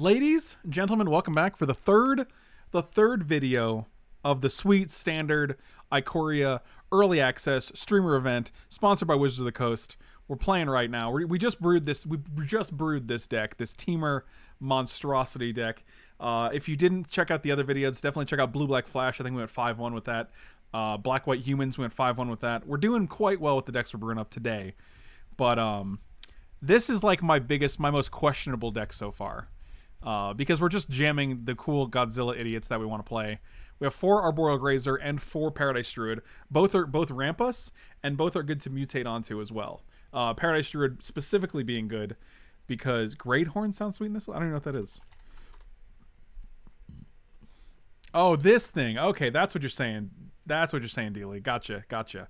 Ladies, gentlemen, welcome back for the third the third video of the sweet standard Ikoria early access streamer event sponsored by Wizards of the Coast. We're playing right now. We, we just brewed this. We just brewed this deck, this Temur monstrosity deck. Uh, if you didn't check out the other videos, definitely check out Blue Black Flash. I think we went five one with that. Uh, Black White Humans we went five one with that. We're doing quite well with the decks we're brewing up today, but um, this is like my biggest, my most questionable deck so far. Uh, because we're just jamming the cool Godzilla idiots that we want to play. We have four Arboreal Grazer and four Paradise Druid. Both are both ramp us, and both are good to mutate onto as well. Uh, Paradise Druid specifically being good because Great Horn sounds sweet in this. I don't even know what that is. Oh, this thing. Okay, that's what you're saying. That's what you're saying, Dealey. Gotcha, gotcha.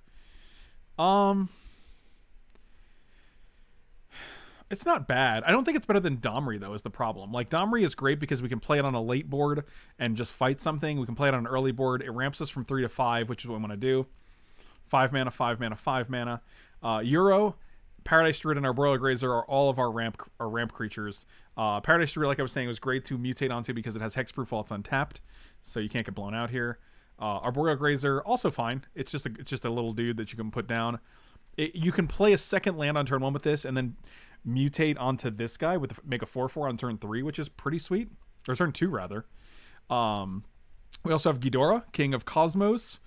Um, it's not bad. I don't think it's better than Domri though. Is the problem? Like Domri is great because we can play it on a late board and just fight something. We can play it on an early board. It ramps us from three to five, which is what we want to do. Five mana, five mana, five mana. Uh, Uro, Paradise Druid, and Arboreal Grazer are all of our ramp our ramp creatures. Uh, Paradise Druid, like I was saying, was great to mutate onto because it has hexproof while it's untapped, so you can't get blown out here. Uh, Arboreal Grazer also fine. It's just a it's just a little dude that you can put down. It, you can play a second land on turn one with this, and then mutate onto this guy with make a four four on turn three, which is pretty sweet, or turn two rather. Um, we also have Ghidorah, King of Cosmos.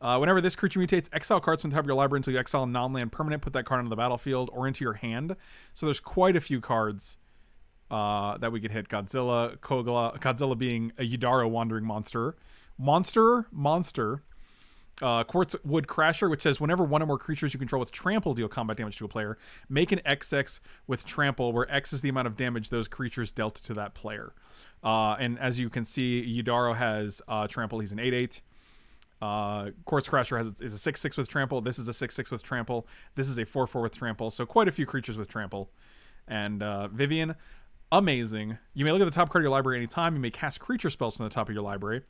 Uh, whenever this creature mutates, exile cards from the top of your library until you exile a non-land permanent. Put that card onto the battlefield or into your hand. So there's quite a few cards uh, that we could hit. Godzilla, Kogla, Godzilla being a Yidaro wandering monster, monster, monster. Uh, Quartz Wood Crasher, which says whenever one or more creatures you control with trample deal combat damage to a player, make an XX with trample, where X is the amount of damage those creatures dealt to that player. Uh, and as you can see, Yidaro has uh, trample. He's an 8 8. Uh, Quartz Crasher has is a 6 6 with trample. This is a 6 6 with trample. This is a 4 4 with trample. So quite a few creatures with trample. And uh, Vivien, amazing. You may look at the top card of your library anytime. You may cast creature spells from the top of your library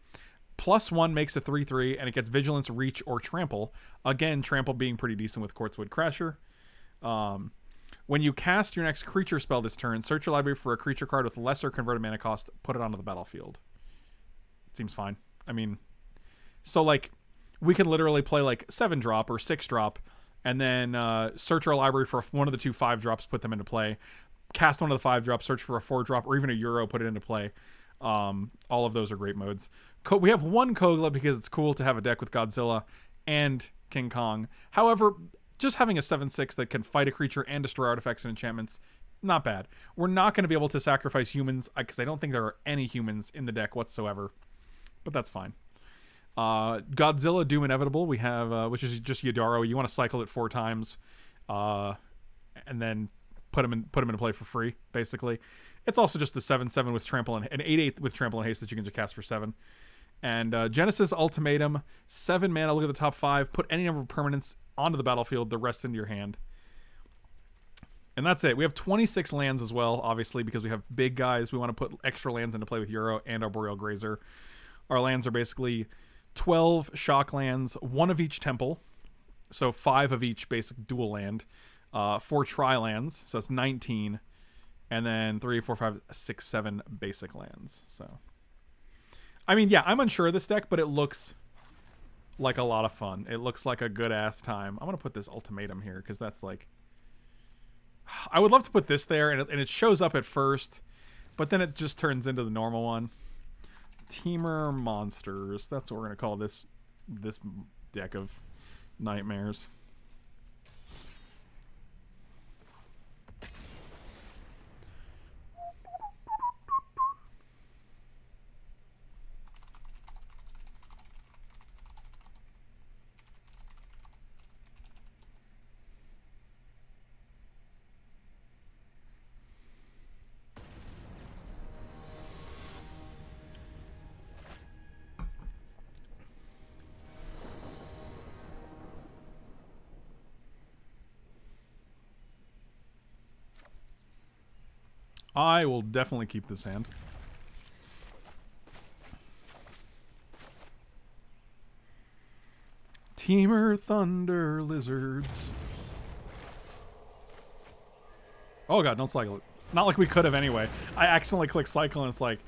plus one makes a 3 3, and it gets Vigilance, Reach, or Trample. Again, Trample being pretty decent with Quartzwood Crasher. Um, when you cast your next creature spell this turn, search your library for a creature card with lesser converted mana cost, put it onto the battlefield. Seems fine. I mean, so like, we can literally play like 7 drop or 6 drop, and then uh, search our library for one of the two 5 drops, put them into play. Cast one of the 5 drops, search for a 4 drop, or even a Uro, put it into play. Um, all of those are great modes. Co- we have one Kogla because it's cool to have a deck with Godzilla and King Kong. However, just having a 7-6 that can fight a creature and destroy artifacts and enchantments, not bad. We're not going to be able to sacrifice humans because I don't think there are any humans in the deck whatsoever. But that's fine. Uh, Godzilla Doom Inevitable, we have, uh, which is just Yidaro. You want to cycle it four times, uh, and then put him in put him into play for free, basically. It's also just a seven seven with trample and an eight eight with trample and haste that you can just cast for seven. And uh, Genesis Ultimatum, seven mana. Look at the top five. Put any number of permanents onto the battlefield. The rest into your hand. And that's it. We have 26 lands as well, obviously, because we have big guys. We want to put extra lands into play with Uro and Arboreal Grazer. Our lands are basically 12 shock lands, one of each temple. So five of each basic dual land. Uh, four tri lands, so that's 19. And then three, four, five, six, seven basic lands. So I mean, yeah, I'm unsure of this deck, but it looks like a lot of fun. It looks like a good ass time. I'm gonna put this ultimatum here because that's like, I would love to put this there, and it, and it shows up at first, but then it just turns into the normal one. Temur monsters. That's what we're gonna call this this deck of nightmares. I will definitely keep this hand. Temur Thunder Lizards. Oh god, don't cycle it. Not like we could have anyway. I accidentally click cycle and it's like,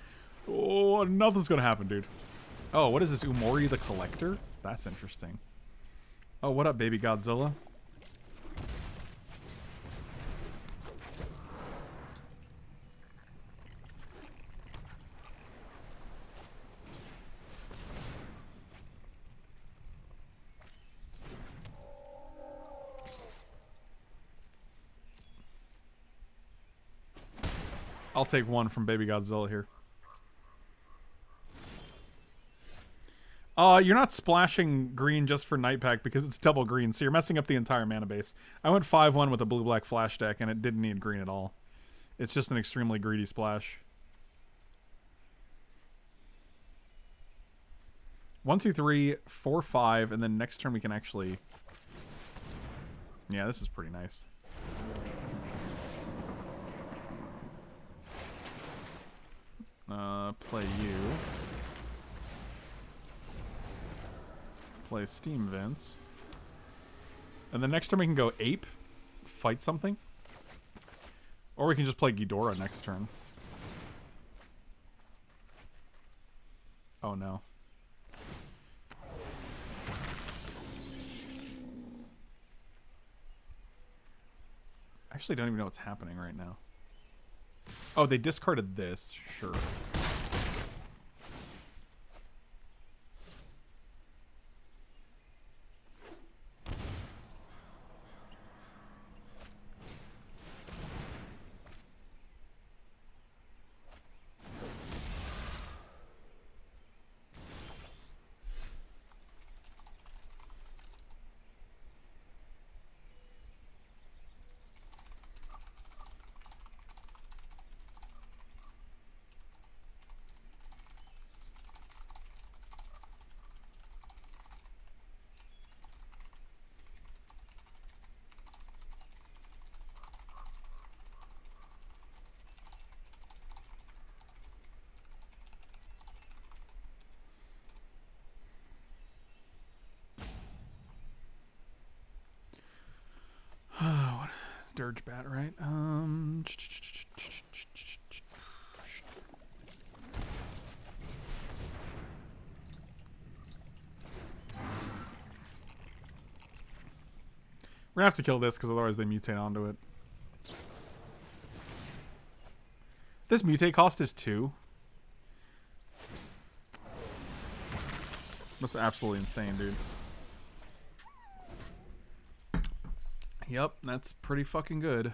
oh, nothing's gonna happen, dude. Oh, what is this? Umori the Collector? That's interesting. Oh, what up, baby Godzilla? Take one from Baby Godzilla here. Uh, you're not splashing green just for Night Pack because it's double green, so you're messing up the entire mana base. I went 5-1 with a blue-black flash deck, and it didn't need green at all. It's just an extremely greedy splash. One, two, three, four, five, and then next turn we can actually... Yeah, this is pretty nice. Uh, play you. Play Steam Vents. And the next turn we can go Ape, fight something. Or we can just play Ghidorah next turn. Oh no. I actually don't even know what's happening right now. Oh, they discarded this. Sure. Dirge bat, right? Um. We're gonna have to kill this because otherwise they mutate onto it. This mutate cost is two. That's absolutely insane, dude. Yep, that's pretty fucking good.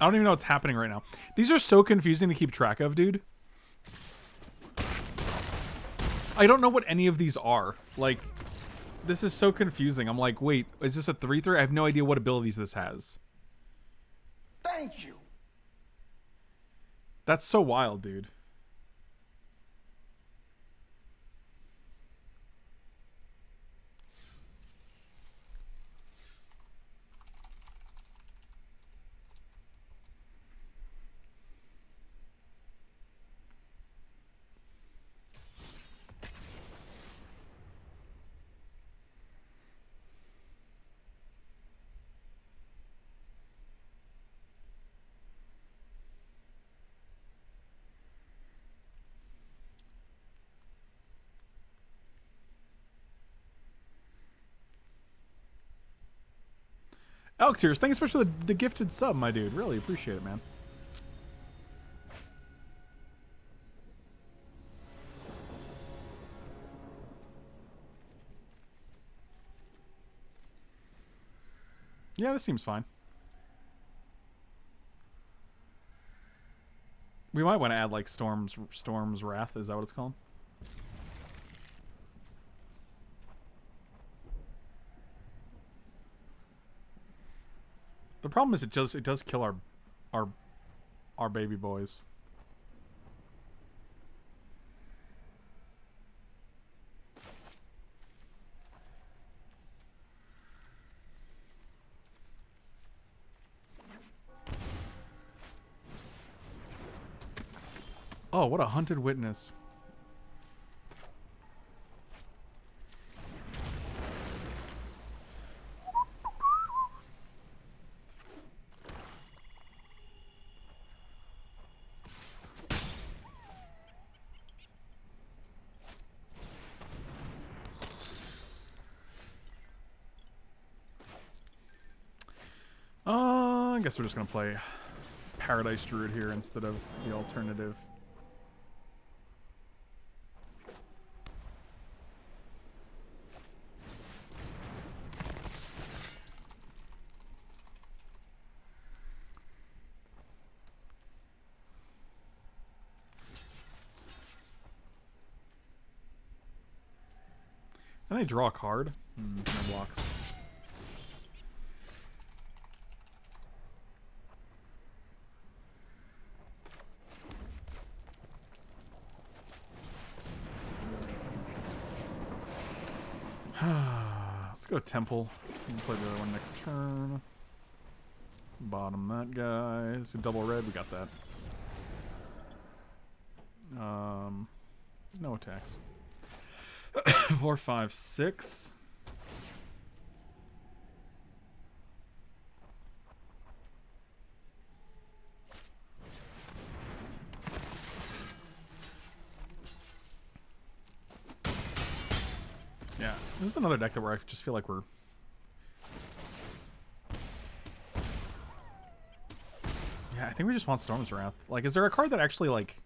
I don't even know what's happening right now. These are so confusing to keep track of, dude. I don't know what any of these are. Like, this is so confusing. I'm like, wait, is this a 3-3? I have no idea what abilities this has. Thank you. That's so wild, dude. Elk Tears, thank you so much for the, the gifted sub, my dude. Really appreciate it, man. Yeah, this seems fine. We might want to add like Storm's Storm's Wrath. Is that what it's called? The problem is it does it does kill our our our baby boys. Oh, what a hunted witness. Uh, I guess we're just gonna play Paradise Druid here instead of the alternative. And they draw a card. Hmm, no blocks. Let's go Temple. We'll play the other one next turn. Bottom that guy. It's a double red. We got that. Um, no attacks. Four, five, six. Yeah, this is another deck that where I just feel like we're. Yeah, I think we just want Storm's Wrath. Like, is there a card that actually like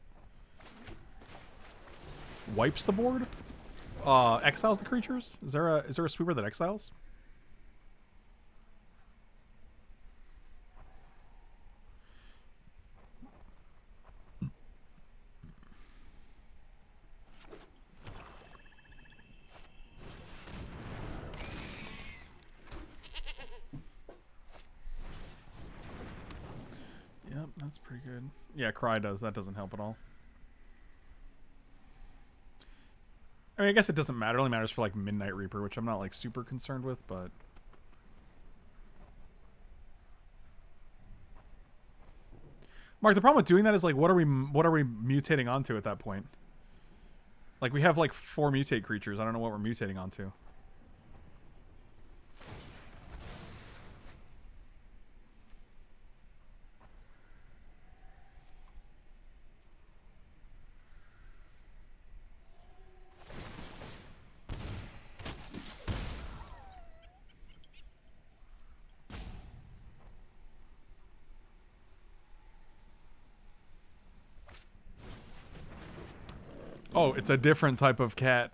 wipes the board? Uh, exiles the creatures? Is there a is there a sweeper that exiles? Yep, that's pretty good. Yeah, Cry does. That doesn't help at all. I mean, I guess it doesn't matter. It only matters for like Midnight Reaper, which I'm not like super concerned with, but Mark, the problem with doing that is like, what are we what are we mutating onto at that point? Like we have like four mutate creatures. I don't know what we're mutating onto. Oh, it's a different type of cat.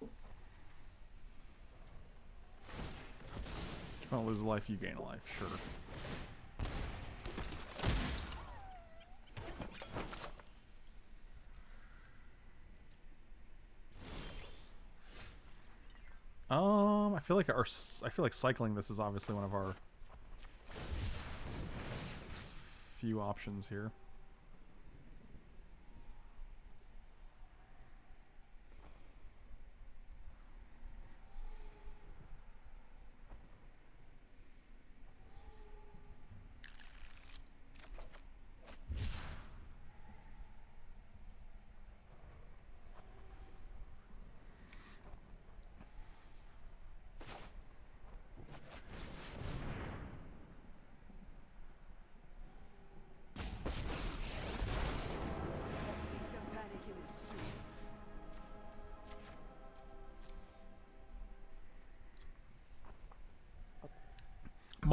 If you don't lose a life, you gain a life. Sure. Um, I feel like our I feel like cycling this is obviously one of our few options here.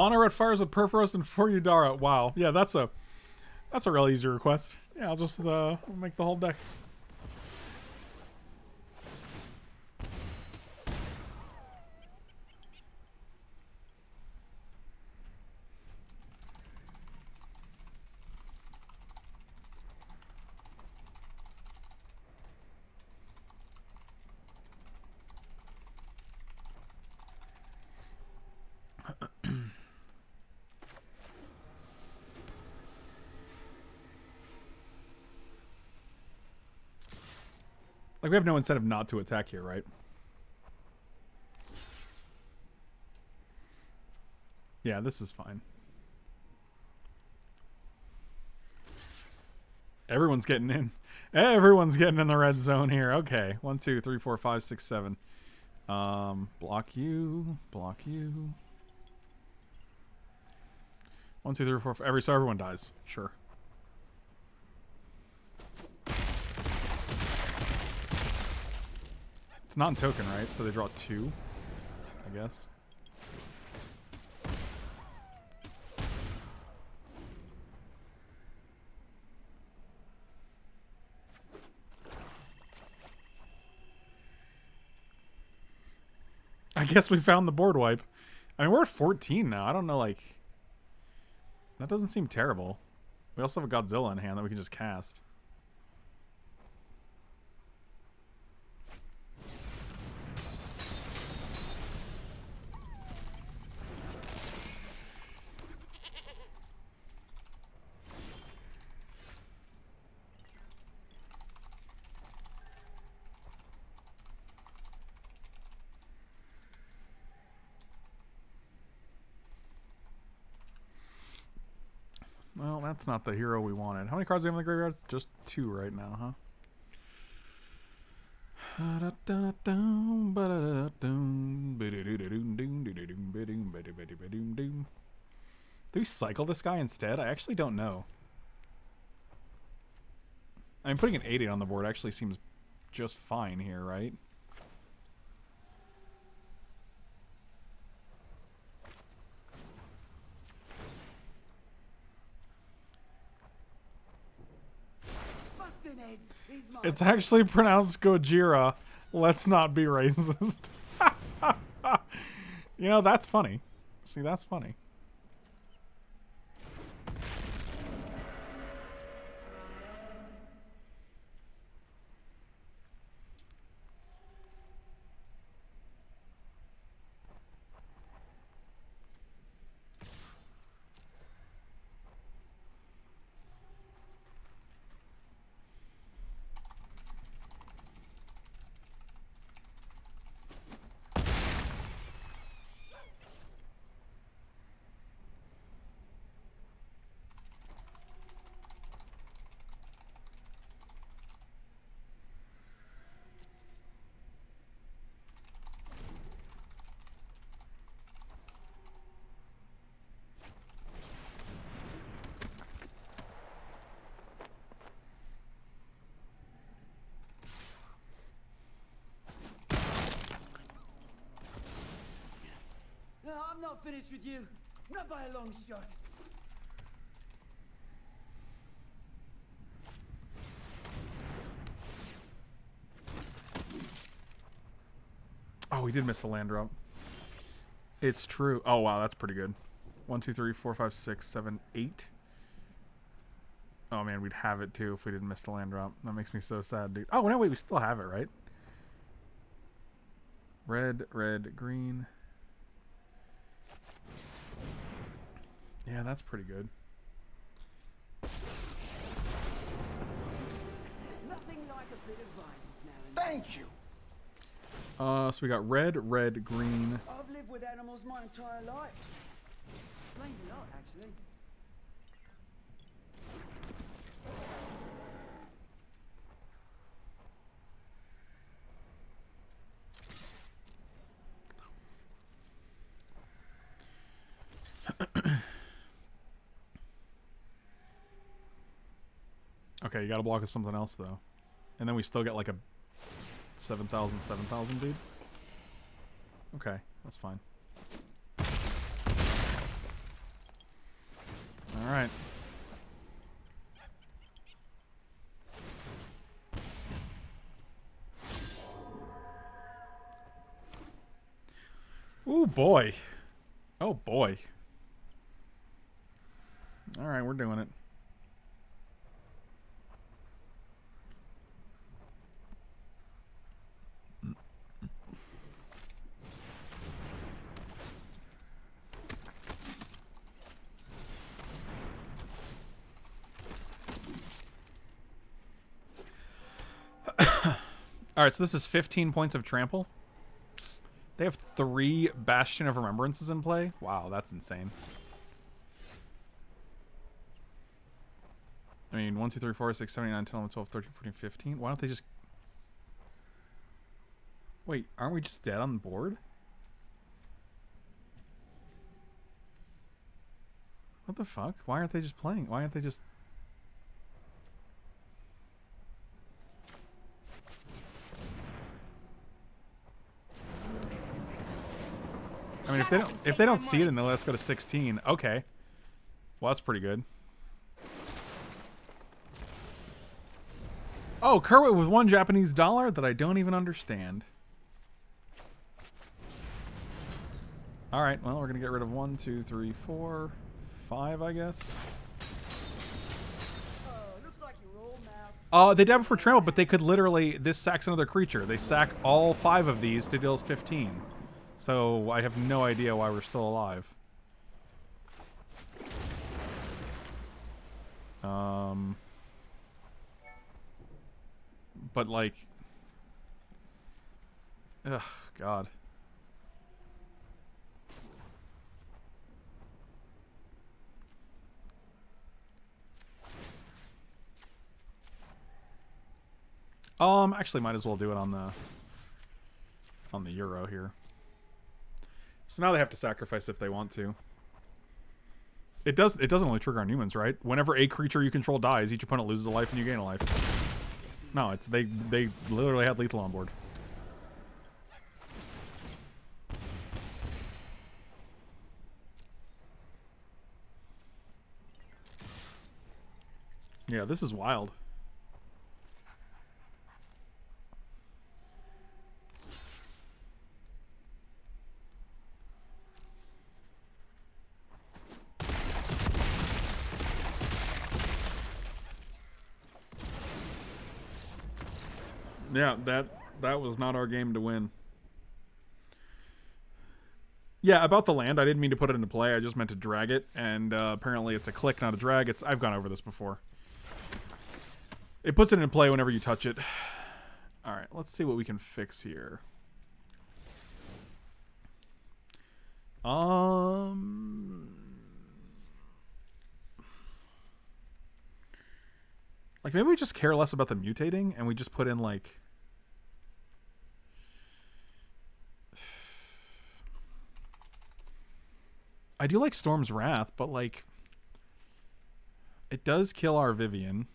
Mono red fires with Purphoros and four Yidaro. Wow. Yeah, that's a that's a real easy request. Yeah, I'll just uh make the whole deck. Like we have no incentive not to attack here, right? Yeah, this is fine. Everyone's getting in. Everyone's getting in the red zone here. Okay. One, two, three, four, five, six, seven. Um, block you. Block you. One, two, three, four, five. Every so everyone dies. Sure. It's not in token, right? So they draw two, I guess. I guess we found the board wipe. I mean, we're at 14 now. I don't know, like... That doesn't seem terrible. We also have a Godzilla in hand that we can just cast. Well, that's not the hero we wanted. How many cards do we have in the graveyard? Just two right now, huh? Do we cycle this guy instead? I actually don't know. I mean, putting an 8 on the board actually seems just fine here, right? Busting heads is my It's actually pronounced Gojira. Let's not be racist. you know, that's funny. See, that's funny. I'm not finished with you. Not by a long shot. Oh, we did miss a land drop. It's true. Oh, wow, that's pretty good. One, two, three, four, five, six, seven, eight. Oh, man, we'd have it, too, if we didn't miss the land drop. That makes me so sad, dude. Oh, no, wait, we still have it, right? Red, red, green. Yeah, that's pretty good. Nothing like a bit of violence now Thank you. Uh, so we got red, red, green. I've lived with animals my entire life. Explains a lot, actually. Okay, you gotta block us something else, though. And then we still get like a 7,000, 7,000, dude. Okay, that's fine. Alright. Oh boy. Oh, boy. Alright, we're doing it. All right, so this is 15 points of trample. They have three Bastion of Remembrances in play. Wow, that's insane. I mean, 1, 2, 3, 4, 6, 7, 9, 10, 11, 12, 13, 14, 15. Why don't they just... Wait, aren't we just dead on the board? What the fuck? Why aren't they just playing? Why aren't they just... I mean, if they don't if they don't see it and they let us go to 16, okay. Well, that's pretty good. Oh, Kerwit with one Japanese dollar that I don't even understand. All right, well, we're gonna get rid of one, two, three, four, five, I guess. Oh. Uh, they dab for trample, but they could literally this sacks another creature. They sack all five of these to deal 15. So I have no idea why we're still alive. Um, but like, ugh, God. Um, actually, might as well do it on the on the Uro here. So now they have to sacrifice if they want to. It does. It doesn't only trigger on humans, right? Whenever a creature you control dies, each opponent loses a life and you gain a life. No, it's they. They literally had lethal on board. Yeah, this is wild. Yeah, that that was not our game to win. Yeah, about the land, I didn't mean to put it into play. I just meant to drag it, and uh, apparently it's a click, not a drag. It's I've gone over this before. It puts it into play whenever you touch it. All right, let's see what we can fix here. Um, like maybe we just care less about the mutating, and we just put in like. I do like Storm's Wrath, but like it does kill our Vivien.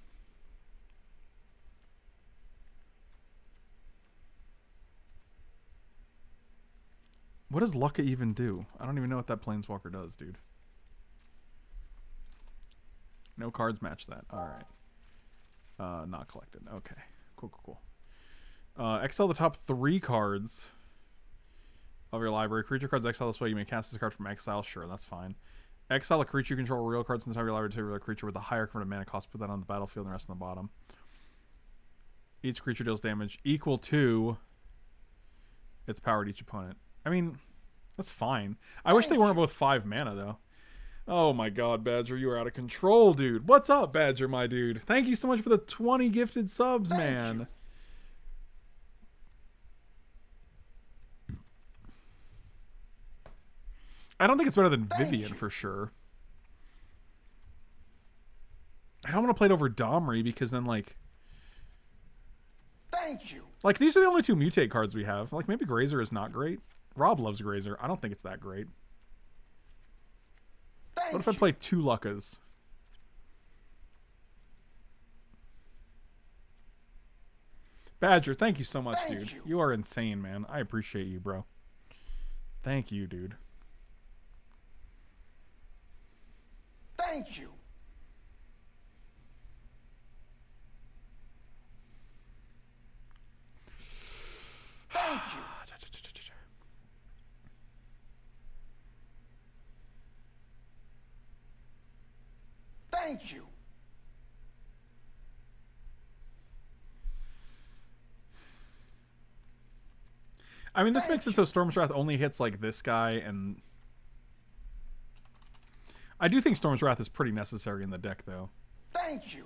What does Lukka even do? I don't even know what that Planeswalker does, dude. No cards match that. All right. Uh, not collected. Okay. Cool, cool, cool. Uh, exile the top three cards of your library. Creature cards exile this way. You may cast this card from exile. Sure, that's fine. Exile a creature you control real cards from the top of your library to a creature with a higher current mana cost. Put that on the battlefield and the rest on the bottom. Each creature deals damage equal to its power to each opponent. I mean, that's fine. I wish they weren't both five mana though. Oh my god, Badger, you are out of control, dude. What's up, Badger, my dude? Thank you so much for the 20 gifted subs, man. I don't think it's better than Thank Vivien you. for sure. I don't want to play it over Domri because then like Thank you. like these are the only two mutate cards we have. Like maybe Grazer is not great. Rob loves Grazer. I don't think it's that great. Thank What if I play two Lukkas? Badger, thank you so much, Thank dude. you. You are insane, man. I appreciate you, bro. Thank you, dude. Thank you. Thank you. Thank you. I mean, this Thank makes it so Storm's Wrath only hits like this guy, and I do think Storm's Wrath is pretty necessary in the deck, though. Thank you.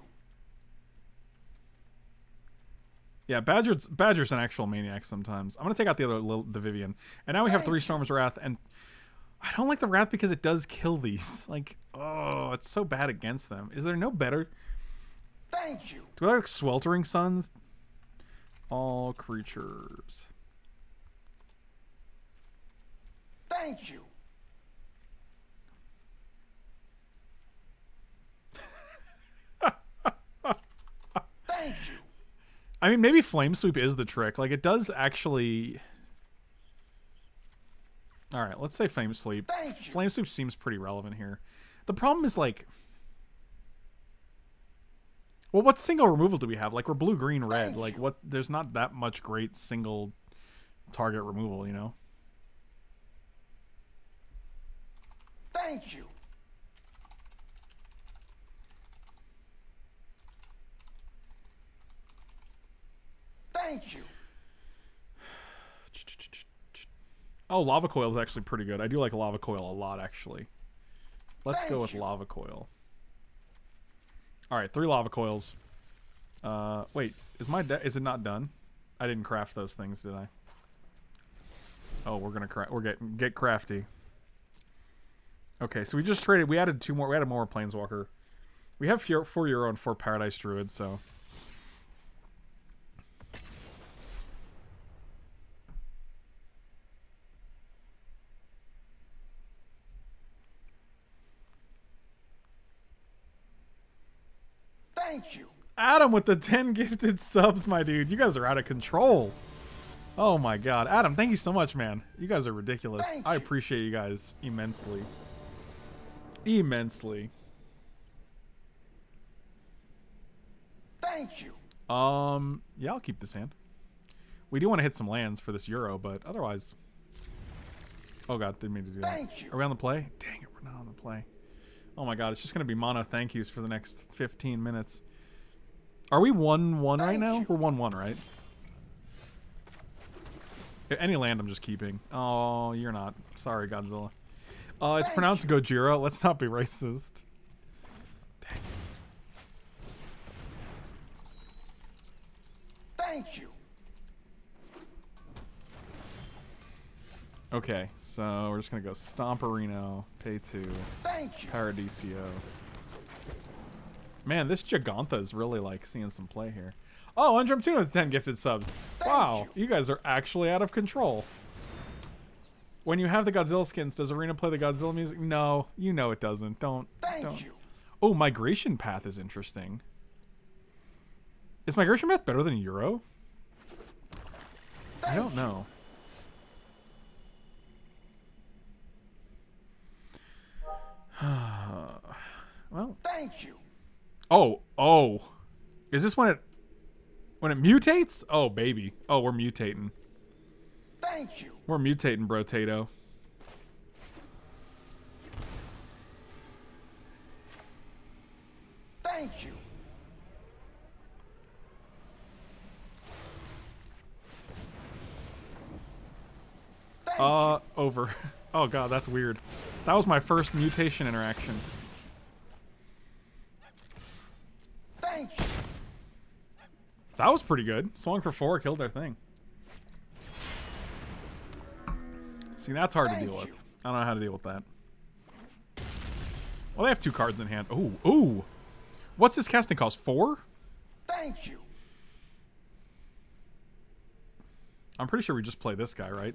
Yeah, Badger's Badger's an actual maniac sometimes. I'm gonna take out the other the Vivien, and now we have Thank three. Storm's Wrath, and I don't like the Wrath because it does kill these. Like, oh, it's so bad against them. Is there no better? Thank you. Do I like sweltering suns? All creatures. Thank you. Thank you. I mean, maybe flame sweep is the trick. Like, it does actually. All right, let's say flame sweep. Thank you. Flame sweep seems pretty relevant here. The problem is like, well, what single removal do we have? Like, we're blue, green, red. Thank like, what? There's not that much great single target removal, you know. Thank you. Thank you. Oh, lava coil is actually pretty good. I do like lava coil a lot, actually. Let's Thank go with you. lava coil. All right, three lava coils. Uh, wait, is my de- is it not done? I didn't craft those things, did I? Oh, we're gonna cra- we're getting get crafty. Okay, so we just traded. We added two more. We added more planeswalker. We have four, four Uro and four paradise druid. So Thank you. Adam with the 10 gifted subs, my dude. You guys are out of control. Oh my god. Adam, thank you so much, man. You guys are ridiculous. Thank I appreciate you guys immensely. Immensely. Thank you. Um, yeah, I'll keep this hand. We do want to hit some lands for this Uro, but otherwise... Oh god, didn't mean to do that. Thank you. Are we on the play? Dang it, we're not on the play. Oh my god, it's just going to be mono thank yous for the next 15 minutes. Are we 1-1 right now? We're 1-1, right? Any land I'm just keeping. Oh, you're not. Sorry, Godzilla. Uh, it's pronounced. Gojira. Let's not be racist. Dang it. Thank you. Okay, so we're just gonna go Stomperino, pay two, Thank you. Paradiso. Man, this Gigantha is really like seeing some play here. Oh, Undrum Tuna with 10 gifted subs. Thank wow, you. you guys are actually out of control. When you have the Godzilla skins, does Arena play the Godzilla music? No, you know it doesn't. Don't. Thank don't. you. Oh, Migration Path is interesting. Is Migration Path better than Uro? I don't know. well, Thank you. Oh, oh. Is this when it when it mutates? Oh, baby. Oh, we're mutating. Thank you. We're mutating, bro, Tato. Thank you. Thank Uh, you. over. Oh god, that's weird. That was my first mutation interaction. Thank you. That was pretty good. Swung for four, killed their thing. See, that's hard to Thank deal with. I don't know how to deal with that. Well, they have two cards in hand. Ooh, ooh. What's this casting cost? Four? Thank you. I'm pretty sure we just play this guy, right?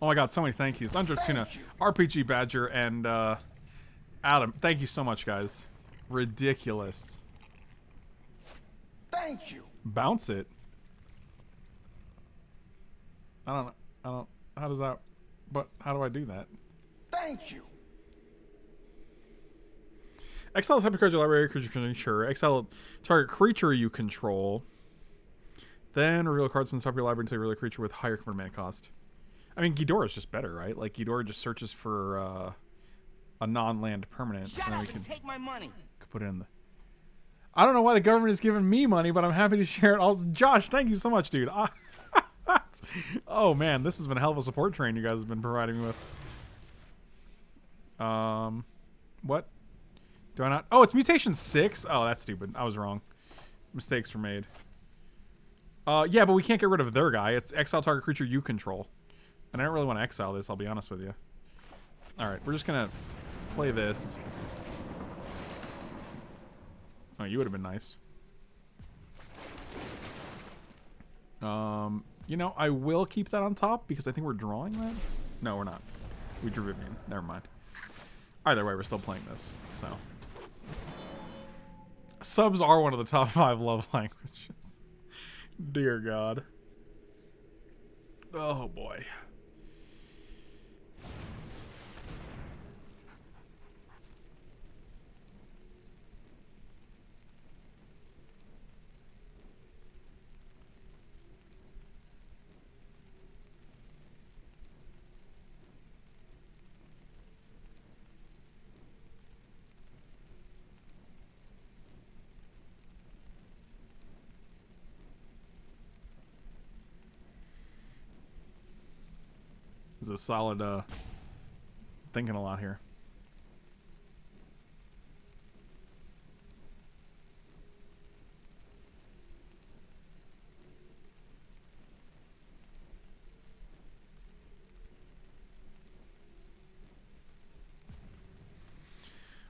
Oh my god, so many thank yous. Under Tuna, you. RPG Badger, and uh, Adam. Thank you so much, guys. Ridiculous. Thank you. Bounce it. I don't. I don't. How does that? But how do I do that? Thank you. Exile the type of card your library creature control. Exile target creature you control. Then reveal cards from the top of your library until you reveal a creature with higher converted mana cost. I mean, Ghidorah is just better, right? Like Ghidorah just searches for uh, a non-land permanent, Shut and then up we can and take my money. put it in the. I don't know why the government is giving me money, but I'm happy to share it. Also, Josh, thank you so much, dude. oh man, this has been a hell of a support train you guys have been providing me with. Um, what? Do I not? Oh, it's mutation six. Oh, that's stupid. I was wrong. Mistakes were made. Uh, yeah, but we can't get rid of their guy. It's exile target creature you control, and I don't really want to exile this. I'll be honest with you. All right, we're just gonna play this. Oh, you would have been nice. Um, you know, I will keep that on top because I think we're drawing that. No, we're not. We drew Vivien. Never mind. Either way, we're still playing this. So, subs are one of the top five love languages. Dear God. Oh boy. Is a solid uh thinking a lot here.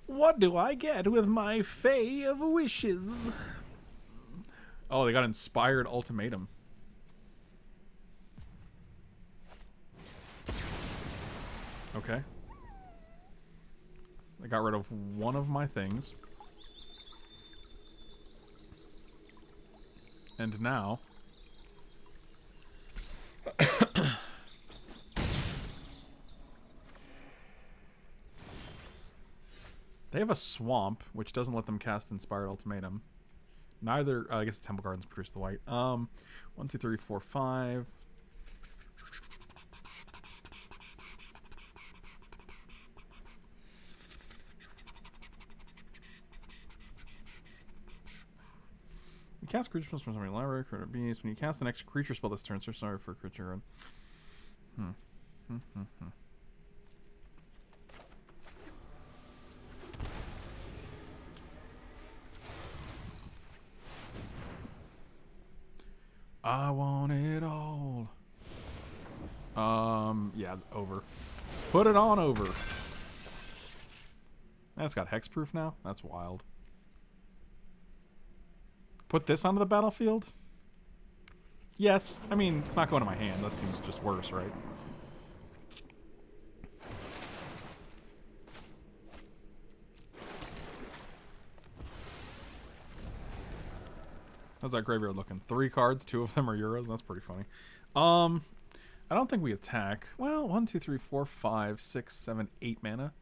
What do I get with my Fay of Wishes? Oh, they got Inspired Ultimatum. Okay. I got rid of one of my things. And now... they have a swamp, which doesn't let them cast Inspired Ultimatum. Neither... Uh, I guess Temple Gardens produce the white. Um, one, two, three, four, five. You cast creature spells from somebody's library, create a beast. When you cast an extra creature spell this turn, so sorry for a creature. Hmm. Hmm, hmm, hmm. I want it all. Um, yeah, over. Put it on over. That's got hexproof now? That's wild. Put this onto the battlefield? Yes. I mean, it's not going to my hand. That seems just worse, right? How's that graveyard looking? Three cards, two of them are Uros. That's pretty funny. Um, I don't think we attack. Well, one, two, three, four, five, six, seven, eight mana.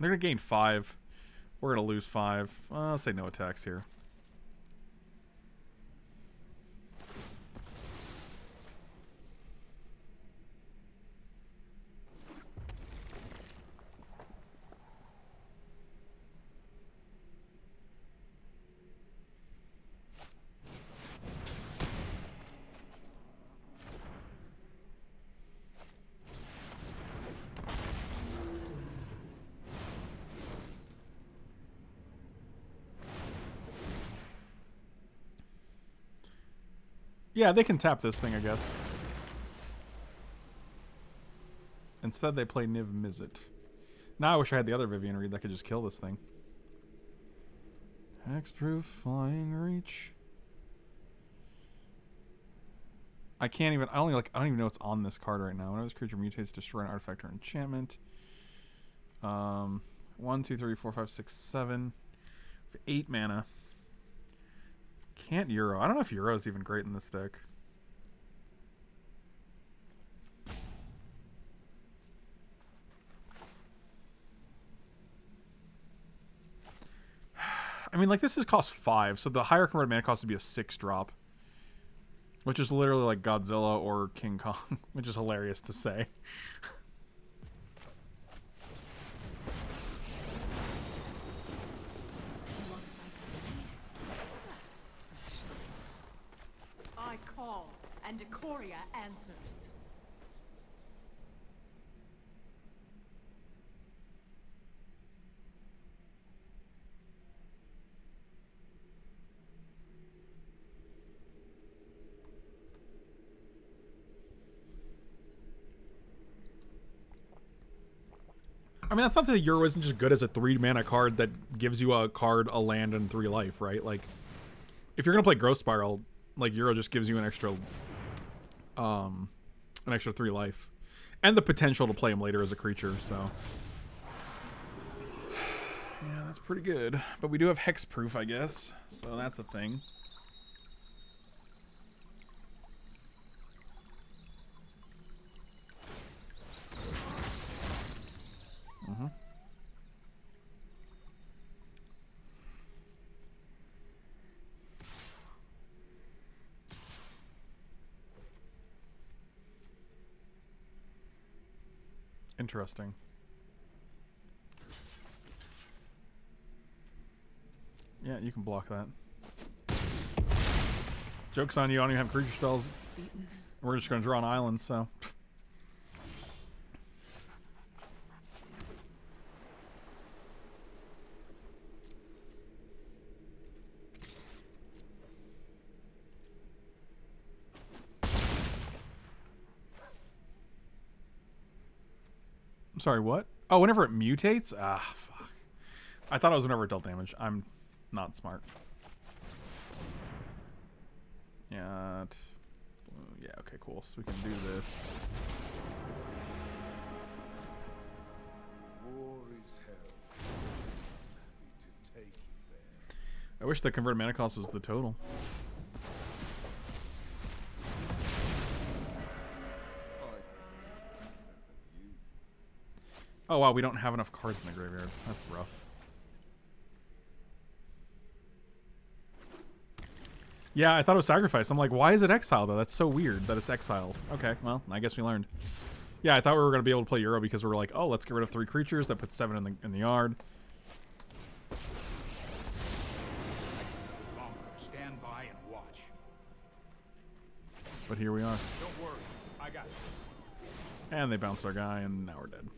They're gonna gain five. We're gonna lose five. I'll say no attacks here. Yeah, they can tap this thing, I guess. Instead, they play Niv Mizzet. Now I wish I had the other Vivien Reid that could just kill this thing. Hexproof, Flying Reach. I can't even. I only like. I don't even know what's on this card right now. Whenever this creature mutates, destroy an artifact or enchantment. Um, one, two, three, four, five, six, seven. Eight mana. Can't Uro. I don't know if Uro is even great in this deck. I mean, like, this is cost 5, so the higher converted mana cost would be a 6 drop. Which is literally like Godzilla or King Kong, which is hilarious to say. I call, and Ikoria answers. I mean, that's not to say Uro isn't just good as a three mana card that gives you a card, a land, and three life, right? Like, if you're gonna play Growth Spiral, like Uro just gives you an extra, um, an extra three life, and the potential to play him later as a creature. So, yeah, that's pretty good. But we do have hexproof, I guess, so that's a thing. Interesting. Yeah, you can block that. Joke's on you, I don't even have creature spells. We're just gonna draw an island, so. I'm sorry, what? Oh, whenever it mutates? Ah, fuck. I thought it was whenever it dealt damage. I'm not smart. Yeah. Yeah, okay, cool. So we can do this. War is hell. Happy to take you there. I wish the converted mana cost was the total. Oh wow, we don't have enough cards in the graveyard. That's rough. Yeah, I thought it was sacrifice. I'm like, why is it exiled though? That's so weird that it's exiled. Okay, well, I guess we learned. Yeah, I thought we were gonna be able to play Uro because we were like, oh, let's get rid of three creatures. That puts seven in the in the yard. Stand by and watch. But here we are. Don't worry. I got it. And they bounce our guy, and now we're dead.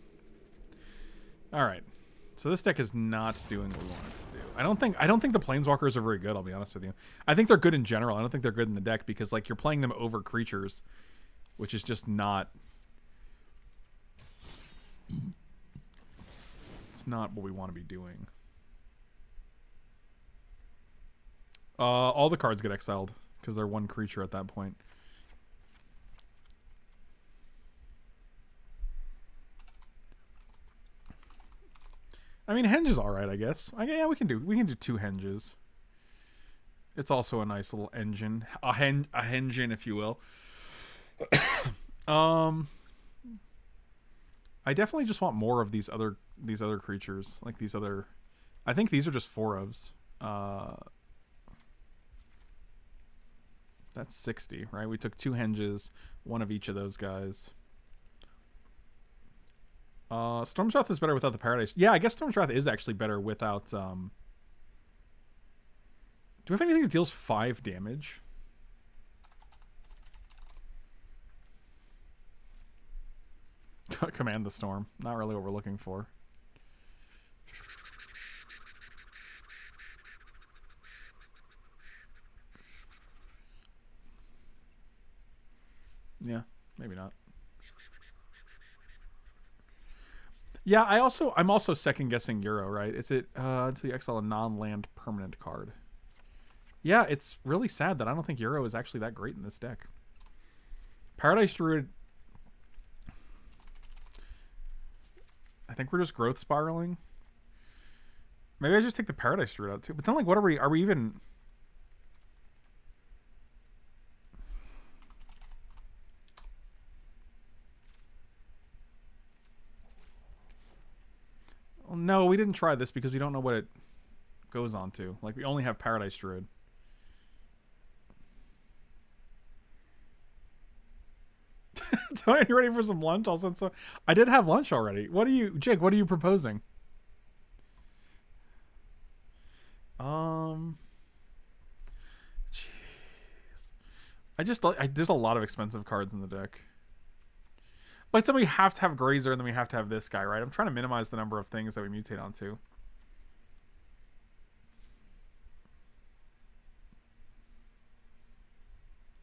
All right. So this deck is not doing what we want it to do. I don't think I don't think the planeswalkers are very good. I'll be honest with you. I think they're good in general. I don't think they're good in the deck because like you're playing them over creatures, which is just not. It's not what we want to be doing. Uh, all the cards get exiled because they're one creature at that point. I mean, henge is all right, I guess. I, yeah, we can do we can do two henges. It's also a nice little engine, a hen a engine, if you will. um, I definitely just want more of these other these other creatures, like these other. I think these are just four ofs. Uh, that's sixty, right? We took two henges, one of each of those guys. Uh, Storm's Wrath is better without the Paradise. Yeah, I guess Storm's Wrath is actually better without. Um... Do we have anything that deals five damage? Command the Storm. Not really what we're looking for. Yeah, maybe not. Yeah, I also I'm also second guessing Uro, right? It's it uh until you exile a non-land permanent card. Yeah, it's really sad that I don't think Uro is actually that great in this deck. Paradise Druid I think we're just growth spiraling. Maybe I just take the Paradise Druid out too. But then like what are we are we even no, we didn't try this because we don't know what it goes on to. Like, we only have Paradise Druid. Tony, you ready for some lunch? I'll send some. I did have lunch already. What are you, Jake? What are you proposing? Um. Jeez. I just I, there's a lot of expensive cards in the deck. Like, so we have to have Grazer, and then we have to have this guy, right? I'm trying to minimize the number of things that we mutate onto.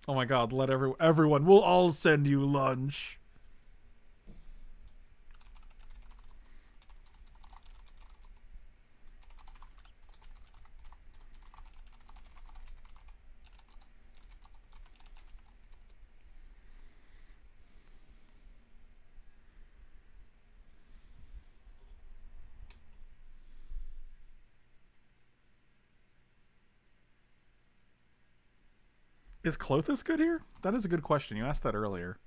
Oh my god, let every everyone, we'll all send you lunch. Is Klothys good here? That is a good question. You asked that earlier.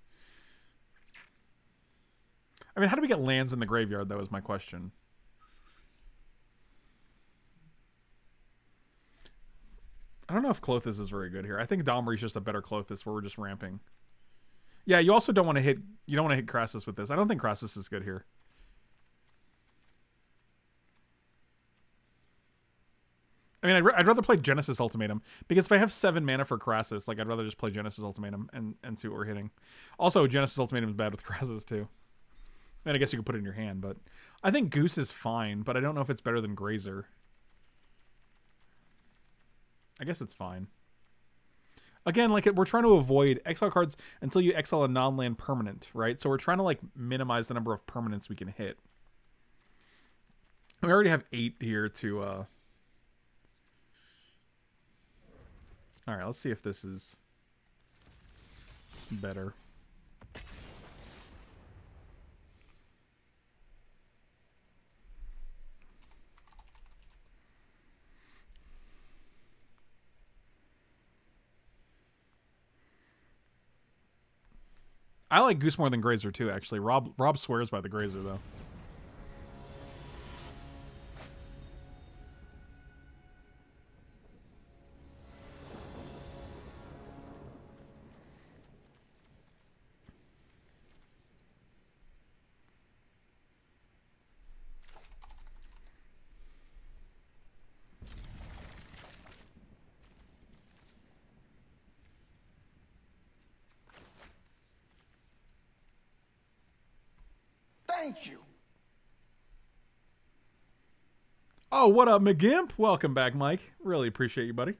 I mean, how do we get lands in the graveyard? That was my question. I don't know if Klothys is very good here. I think Domri is just a better Klothys where we're just ramping. Yeah, you also don't want to hit you don't want to hit Crassus with this. I don't think Crassus is good here. I mean, I'd, I'd rather play Genesis Ultimatum because if I have seven mana for Crassus, like I'd rather just play Genesis Ultimatum and, and see what we're hitting. Also, Genesis Ultimatum is bad with Crassus too. And I guess you could put it in your hand, but I think Goose is fine, but I don't know if it's better than Grazer. I guess it's fine. Again, like we're trying to avoid exile cards until you exile a non-land permanent, right? So we're trying to like minimize the number of permanents we can hit. We already have eight here to uh All right, let's see if this is better. I like Goose more than Grazer too. Actually, Rob Rob swears by the Grazer though. Thank you. Oh, what up, McGimp? Welcome back, Mike. Really appreciate you, buddy.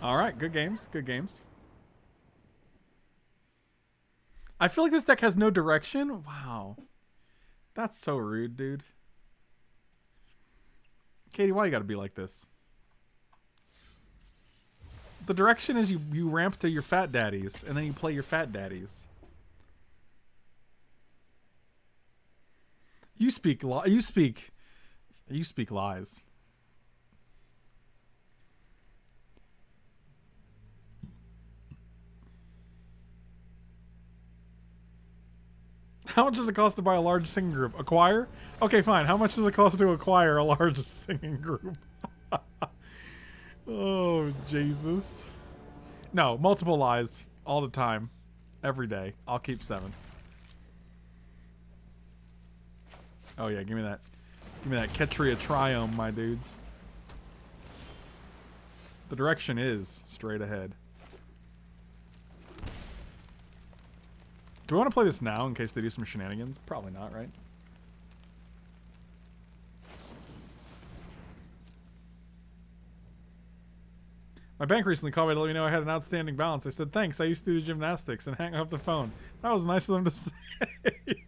All right, good games. Good games. I feel like this deck has no direction. Wow. That's so rude, dude. Katie, why you gotta be like this? The direction is you, you ramp to your fat daddies, and then you play your fat daddies. You speak li- you speak you speak lies. How much does it cost to buy a large singing group? Acquire? Okay, fine. How much does it cost to acquire a large singing group? oh, Jesus. No, multiple lies all the time. Every day. I'll keep seven. Oh yeah, give me that. Give me that Ketria Triome, my dudes. The direction is straight ahead. Do we want to play this now in case they do some shenanigans? Probably not, right? My bank recently called me to let me know I had an outstanding balance. I said, thanks, I used to do gymnastics and hang up the phone. That was nice of them to say.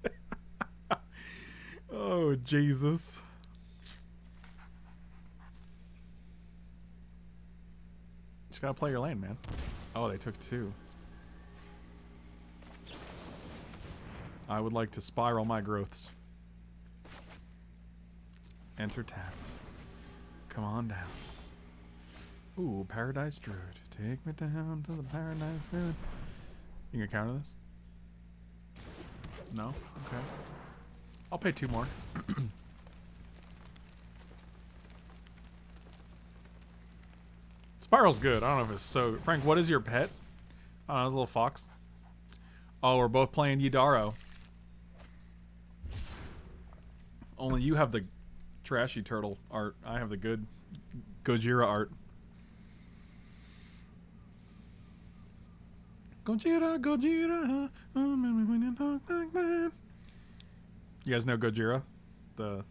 oh, Jesus. Just gotta play your lane, man. Oh, they took two. I would like to spiral my growths. Enter tapped. Come on down. Ooh, Paradise Druid. Take me down to the Paradise Druid. You gonna counter this? No? Okay. I'll pay two more. Spiral's good. I don't know if it's so... Frank, what is your pet? Oh, I don't know, it's a little fox. Oh, we're both playing Yidaro. Only you have the trashy turtle art. I have the good Gojira art. Gojira, Gojira. oh, remember when you talk like that. You guys know Gojira? The.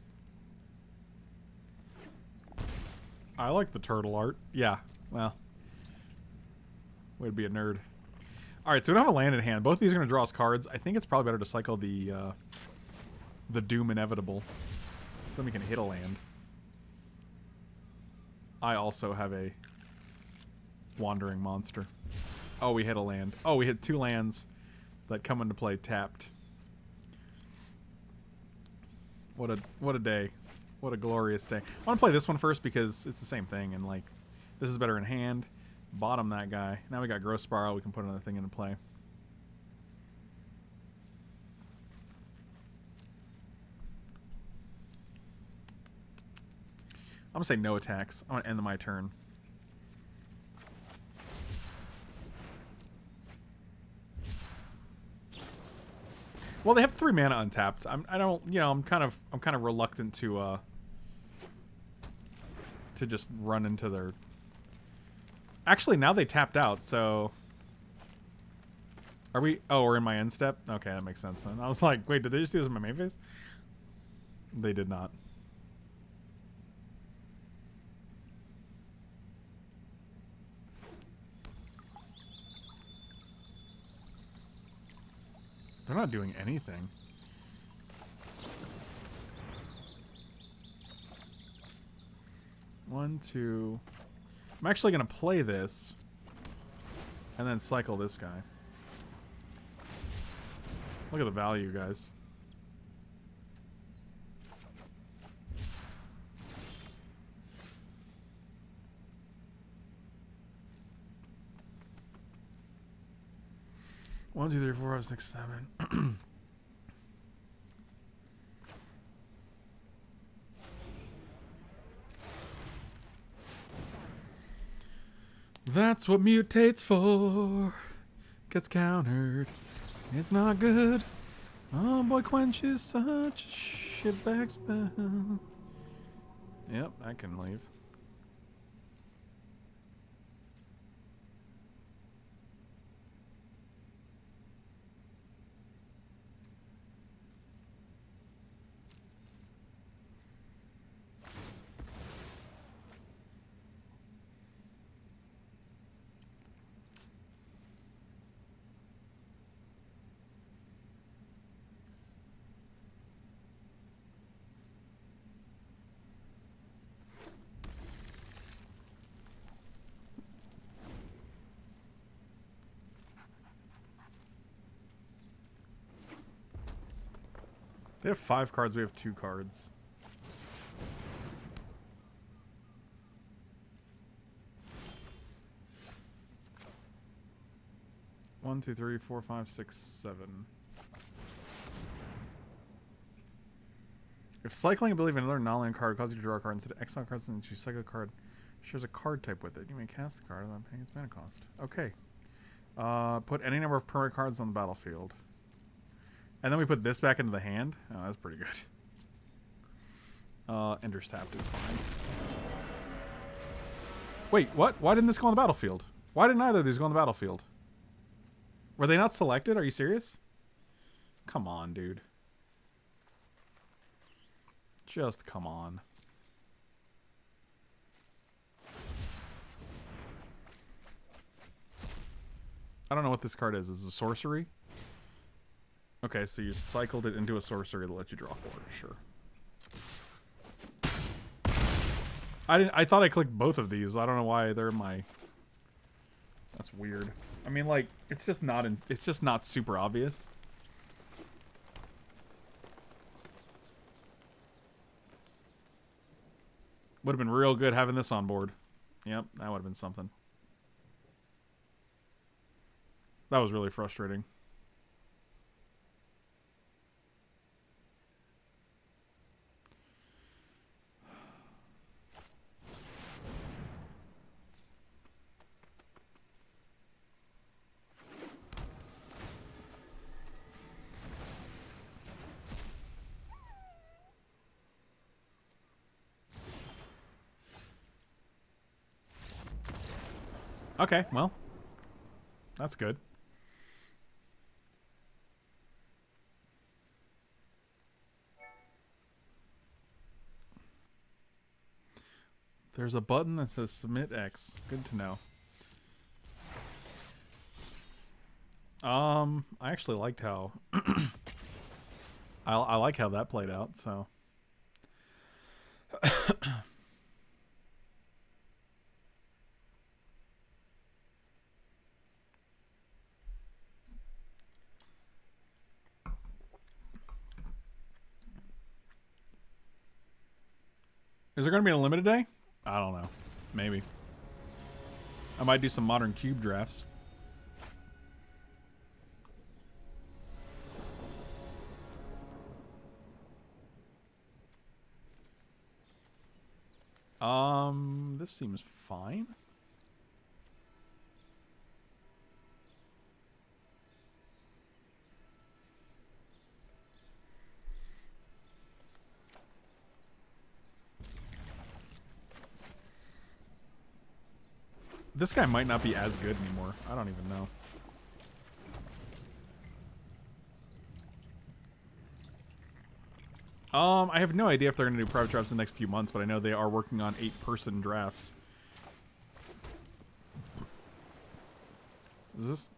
I like the turtle art. Yeah, well. Way to be a nerd. Alright, so we don't have a land in hand. Both of these are going to draw us cards. I think it's probably better to cycle the, uh, the Doom Inevitable. So we can hit a land. I also have a Wandering Monster. Oh, we hit a land. Oh, we hit two lands that come into play tapped. What a what a day. What a glorious day. I want to play this one first because it's the same thing, and like, this is better in hand. Bottom that guy. Now we got Growth Spiral. We can put another thing into play. I'm gonna say no attacks. I'm gonna end my turn. Well, they have three mana untapped. I'm, I don't, you know, I'm kind of, I'm kind of reluctant to, uh, to just run into their. Actually, now they tapped out, so. Are we? Oh, we're in my end step. Okay, that makes sense then. I was like, wait, did they just do this in my main phase? They did not. They're not doing anything. One, two. I'm actually going to play this and then cycle this guy. Look at the value, guys. One, two, three, four, five, six, seven. That's what mutates for. Gets countered. It's not good. Oh boy, Quench is such a shitbag spell. Yep, I can leave. They have five cards, we have two cards. One, two, three, four, five, six, seven. If cycling ability of another non-land card causes you to draw a card instead of exile cards and you cycle a card shares a card type with it, you may cast the card without paying its mana cost. Okay. Uh, put any number of permanent cards on the battlefield. And then we put this back into the hand. Oh, that's pretty good. Uh, Ender's Tapped is fine. Wait, what? Why didn't this go on the battlefield? Why didn't either of these go on the battlefield? Were they not selected? Are you serious? Come on, dude. Just come on. I don't know what this card is. Is it a sorcery? Okay, so you cycled it into a sorcery to let you draw four. Sure. I didn't. I thought I clicked both of these. I don't know why they're my. That's weird. I mean, like, it's just not. In, it's just not super obvious. Would have been real good having this on board. Yep, that would have been something. That was really frustrating. Okay, well, that's good. There's a button that says submit X. Good to know. Um, I actually liked how I, I like how that played out, so Is there going to be a limited day? I don't know. Maybe. I might do some modern cube drafts. Um, this seems fine. This guy might not be as good anymore. I don't even know. Um, I have no idea if they're going to do private drafts in the next few months, but I know they are working on eight-person drafts. Is this...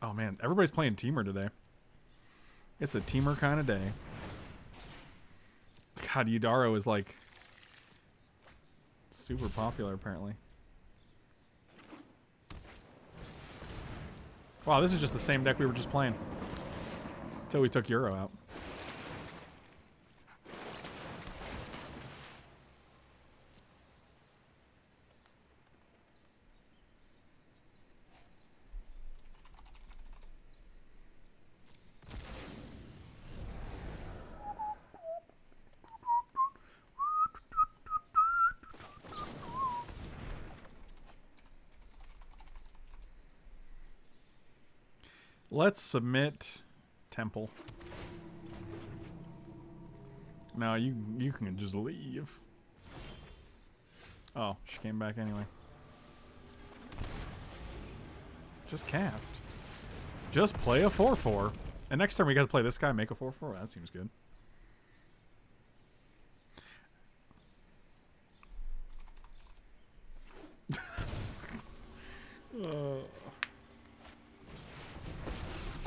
Oh, man. Everybody's playing Temur today. It's a Temur kind of day. God, Yidaro is, like... Super popular, apparently. Wow, this is just the same deck we were just playing. Until we took Uro out. Let's submit Temple. No, you you can just leave. Oh, she came back anyway. Just cast. Just play a 4-4. And next time we got to play this guy, make a 4-4. That seems good.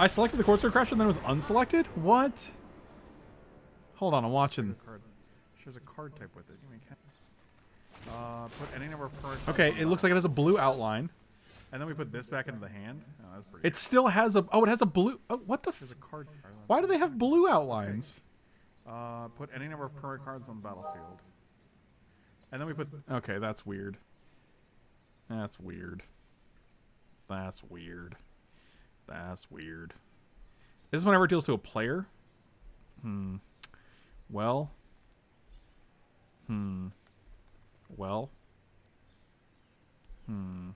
I selected the Quartz Crash and then it was unselected? What? Hold on, I'm watching. There's a card type with it. Give me a cat. Uh, put any number of cards. Okay, it looks like it has a blue outline. And then we put this back into the hand. Oh, that's pretty. It still has a. Oh, it has a blue. Oh, what the? F There's a card. Why do they have blue outlines? Uh, put any number of permanent cards on the battlefield. And then we put. Okay, that's weird. That's weird. That's weird. That's weird. This is whenever it deals to a player? Hmm. Well. Hmm. Well. Hmm.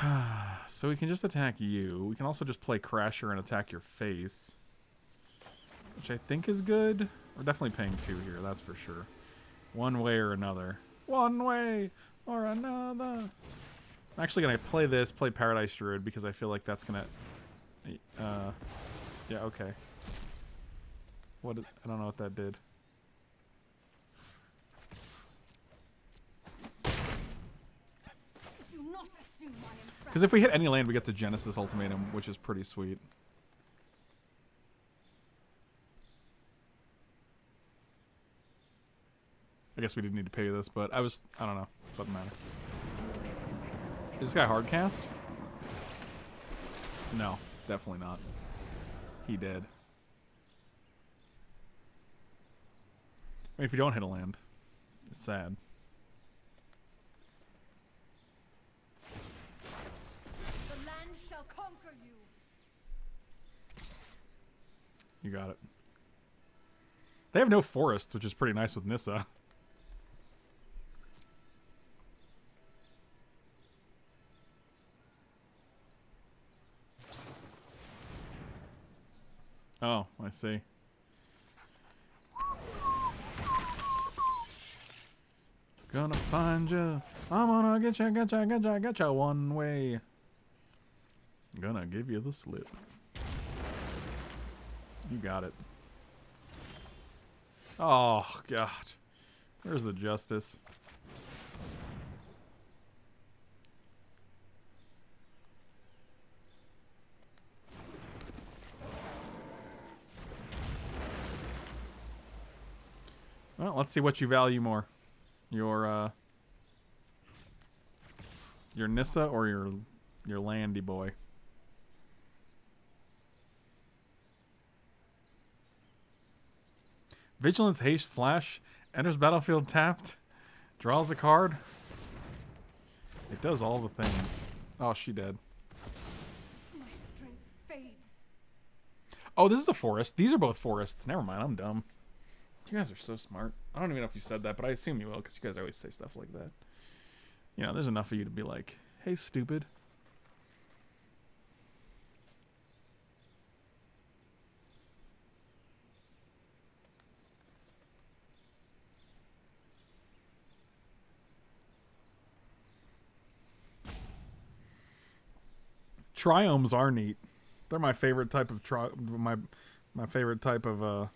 so we can just attack you. We can also just play Crasher and attack your face. Which I think is good. We're definitely paying two here, that's for sure. One way or another. One way or another. I'm actually going to play this, play Paradise Druid, because I feel like that's going to... Uh, yeah, okay. What? I don't know what that did. Because if we hit any land, we get the Genesis Ultimatum, which is pretty sweet. I guess we didn't need to pay this, but I was... I don't know. Doesn't matter. Is this guy hard cast? No, definitely not. He did. I mean, if you don't hit a land, it's sad. The land shall conquer you. You got it. They have no forests, which is pretty nice with Nissa. Oh, I see. Gonna find you. I'm gonna get you, get you, get you, get you one way. Gonna give you the slip. You got it. Oh, God. Where's the justice? Well, let's see what you value more. Your, uh... Your Nissa or your, your Landy boy? Vigilance, haste, flash, enters battlefield tapped, draws a card. It does all the things. Oh, she dead. My strength fades. Oh, this is a forest. These are both forests. Never mind, I'm dumb. You guys are so smart. I don't even know if you said that, but I assume you will because you guys always say stuff like that. You know, there's enough of you to be like, hey, stupid. Triomes are neat. They're my favorite type of tri- my my favorite type of uh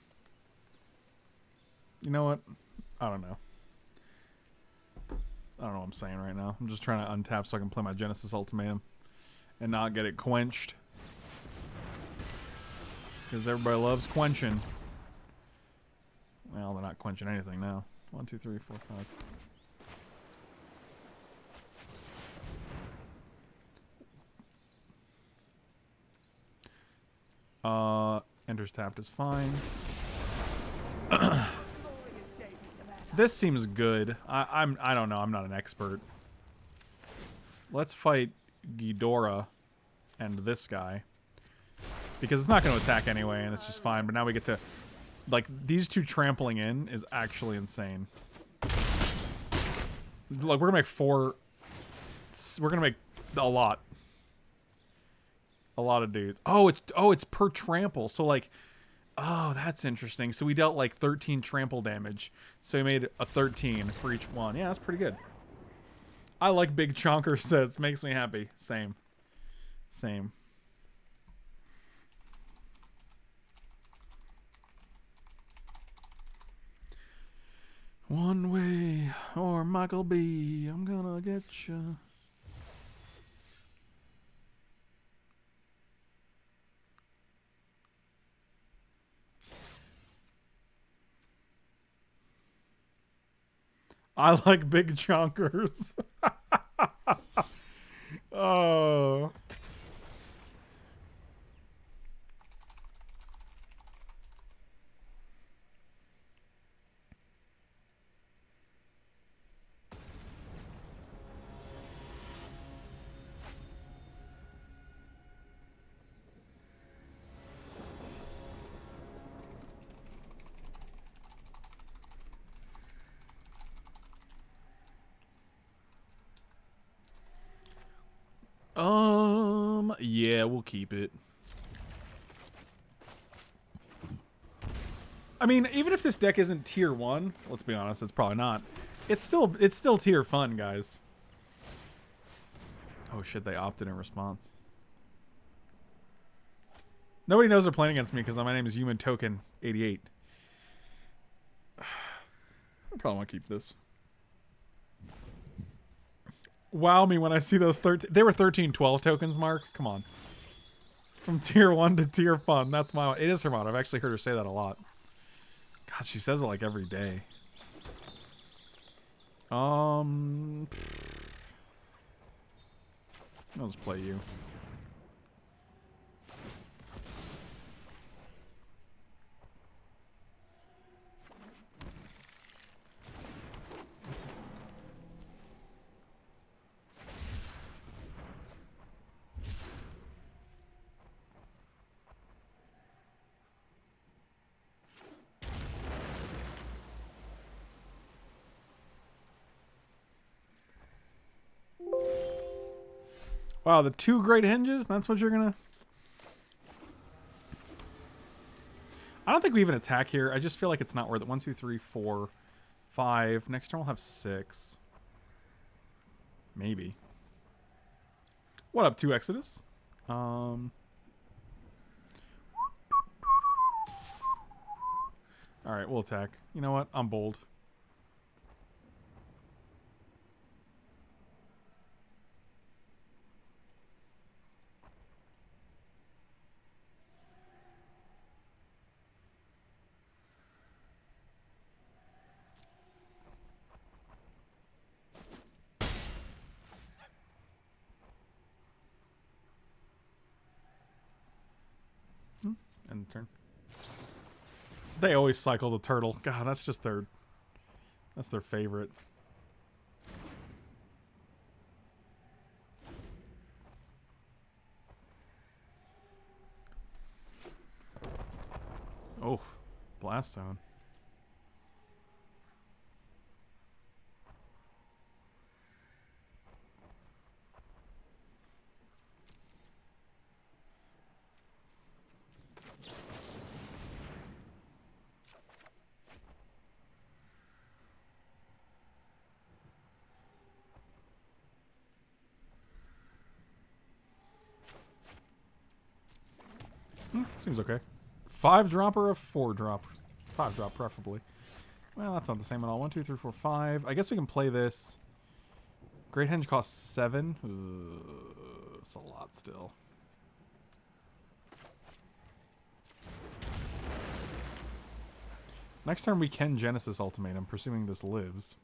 You know what? I don't know. I don't know what I'm saying right now. I'm just trying to untap so I can play my Genesis Ultimatum and not get it quenched. Because everybody loves quenching. Well, they're not quenching anything now. One, two, three, four, five. Uh, enters tapped is fine. this seems good. I, I'm. I don't know. I'm not an expert. Let's fight Ghidorah and this guy because it's not going to attack anyway, and it's just fine. But now we get to like these two trampling in is actually insane. Like we're gonna make four. We're gonna make a lot a lot of dudes. Oh, it's oh, it's per trample. So like, oh, that's interesting. So we dealt like 13 trample damage. So we made a 13 for each one. Yeah, that's pretty good. I like big chonker sets. Makes me happy. Same. Same. One way or Michael B. I'm gonna get you. I like big chonkers. oh. We'll keep it. I mean, even if this deck isn't tier one, let's be honest, it's probably not. It's still it's still tier fun, guys. Oh shit, they opted in response. Nobody knows they're playing against me because my name is Human Token 88. I probably want to keep this wow me when I see those 13. They were 13, 12 tokens, Mark. Come on. From tier 1 to tier fun. That's my. It is her motto. I've actually heard her say that a lot. God, she says it like every day. Um. I'll just play you. Wow, the two Great Henges? That's what you're gonna... I don't think we even attack here. I just feel like it's not worth it. One, two, three, four, five. Next turn we'll have six. Maybe. What up, two Exodus? Um... Alright, we'll attack. You know what? I'm bold. End turn. They always cycle the turtle. God, that's just their that's their favorite. Oh, blast zone. Hmm, seems okay. Five drop or a four drop? Five drop, preferably. Well, that's not the same at all. One, two, three, four, five. I guess we can play this. Great Henge costs seven. Ooh, it's a lot still. Next turn we can Genesis Ultimatum, presuming this lives.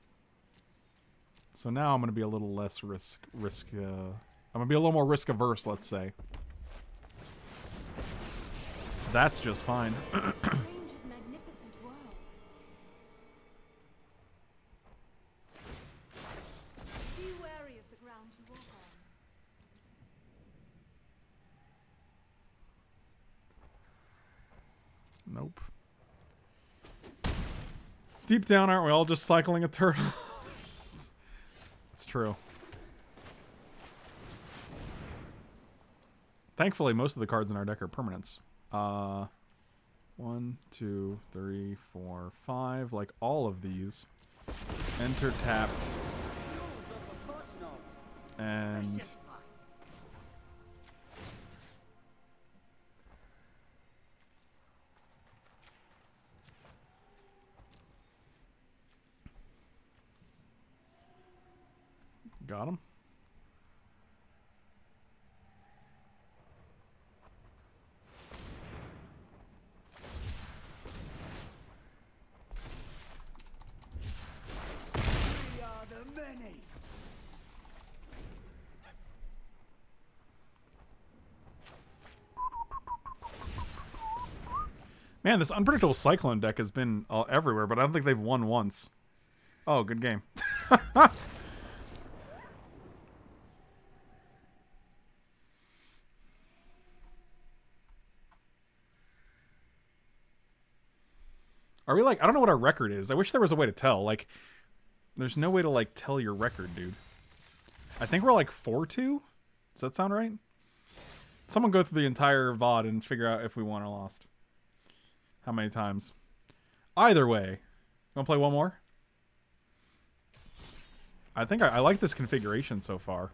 So now I'm going to be a little less risk risk. Uh, I'm going to be a little more risk averse, let's say. That's just fine. Strange and magnificent world. Be wary of the ground you just fine. Nope. Deep down, aren't we all just cycling a turtle? it's, it's true. Thankfully, most of the cards in our deck are permanents. Uh, one, two, three, four, five. Like all of these. Enter tapped and got him. We are the many. Man, this unpredictable Cyclone deck has been uh, everywhere, but I don't think they've won once. Oh, good game. Are we like I don't know what our record is. I wish there was a way to tell. Like there's no way to like tell your record, dude. I think we're like 4-2. Does that sound right? Someone go through the entire VOD and figure out if we won or lost. How many times? Either way. Want to play one more? I think I, I like this configuration so far.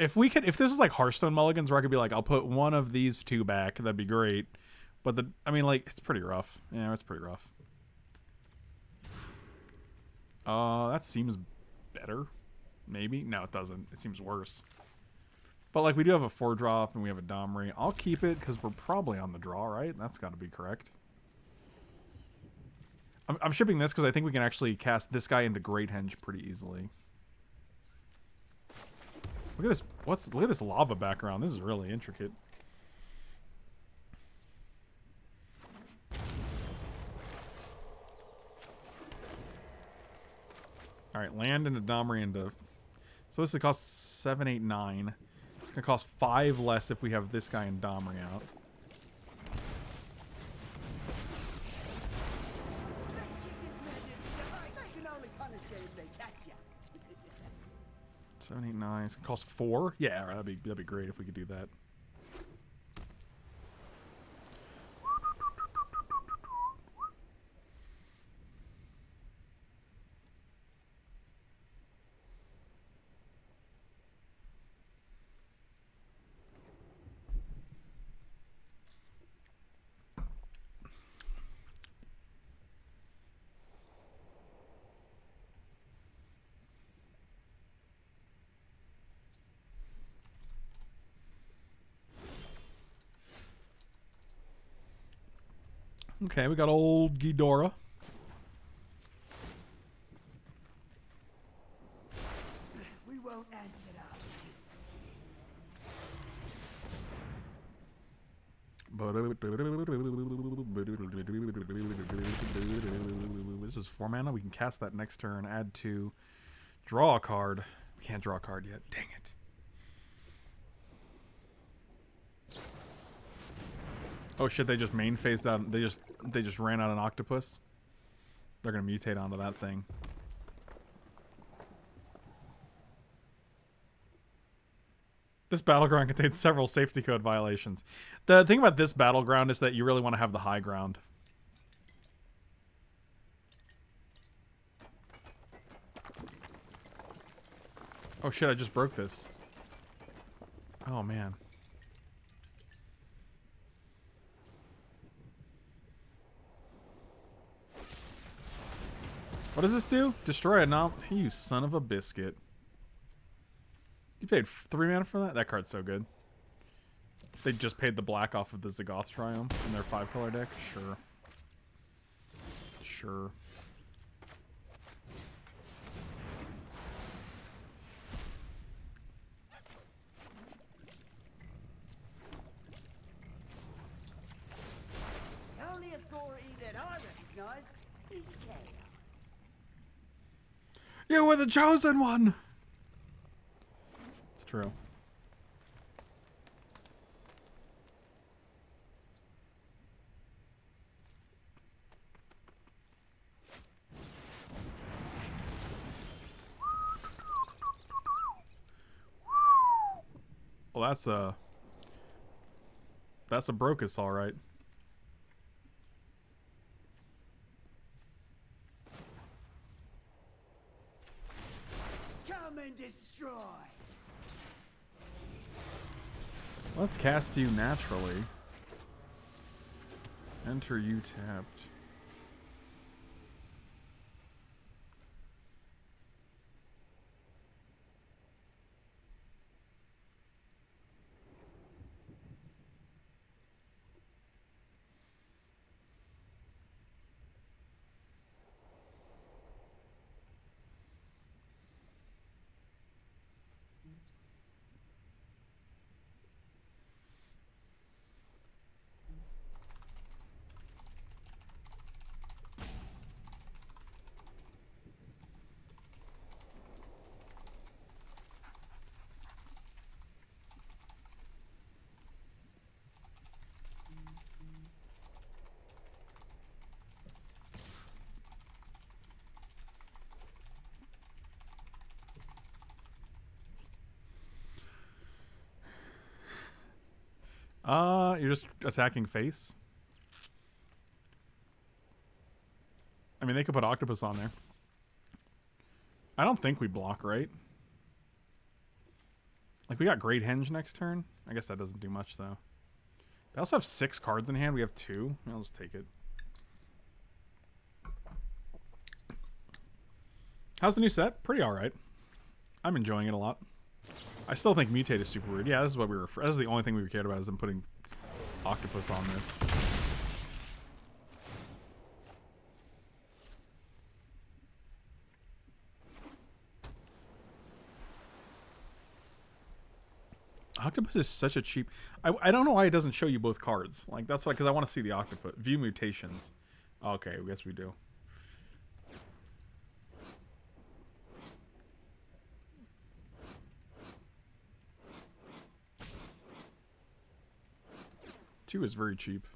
If we could, if this is like Hearthstone Mulligans, where I could be like, I'll put one of these two back, that'd be great. But the, I mean, like, it's pretty rough. Yeah, it's pretty rough. Uh, that seems better. Maybe no, it doesn't. It seems worse. But like, we do have a four drop and we have a Domri. I'll keep it because we're probably on the draw, right? That's got to be correct. I'm, I'm shipping this because I think we can actually cast this guy into Great Henge pretty easily. Look at this. What's look at this lava background. This is really intricate. All right, land into Domri into. Uh, so this is cost seven, eight, nine. It's gonna cost five less if we have this guy and Domri out. Seven, eight, nine. It's gonna cost four. Yeah, that'd be that'd be great if we could do that. Okay, we got old Ghidorah. We won't answer that. This is four mana. We can cast that next turn. Add two. Draw a card. We can't draw a card yet. Dang it. Oh shit! They just main phased out. They just they just ran out an octopus. They're gonna mutate onto that thing. This battleground contains several safety code violations. The thing about this battleground is that you really want to have the high ground. Oh shit, I just broke this. Oh man. What does this do? Destroy a nom- You son of a biscuit. You paid three mana for that? That card's so good. They just paid the black off of the Zagoth Triome in their five color deck? Sure. Sure. Only that I recognize is chaos. You were the chosen one! It's true. Well, that's a... That's a Brokkos, alright. Come and destroy. Let's cast you naturally. Enter you tapped. Uh, you're just attacking face? I mean, they could put octopus on there. I don't think we block, right? Like, we got Great Henge next turn. I guess that doesn't do much, though. They also have six cards in hand. We have two. I'll just take it. How's the new set? Pretty alright. I'm enjoying it a lot. I still think mutate is super weird. Yeah, this is what we were. This is the only thing we cared about is them putting octopus on this. Octopus is such a cheap. I, I don't know why it doesn't show you both cards. Like that's why because I want to see the octopus view mutations. Okay, I guess we do. Two is very cheap.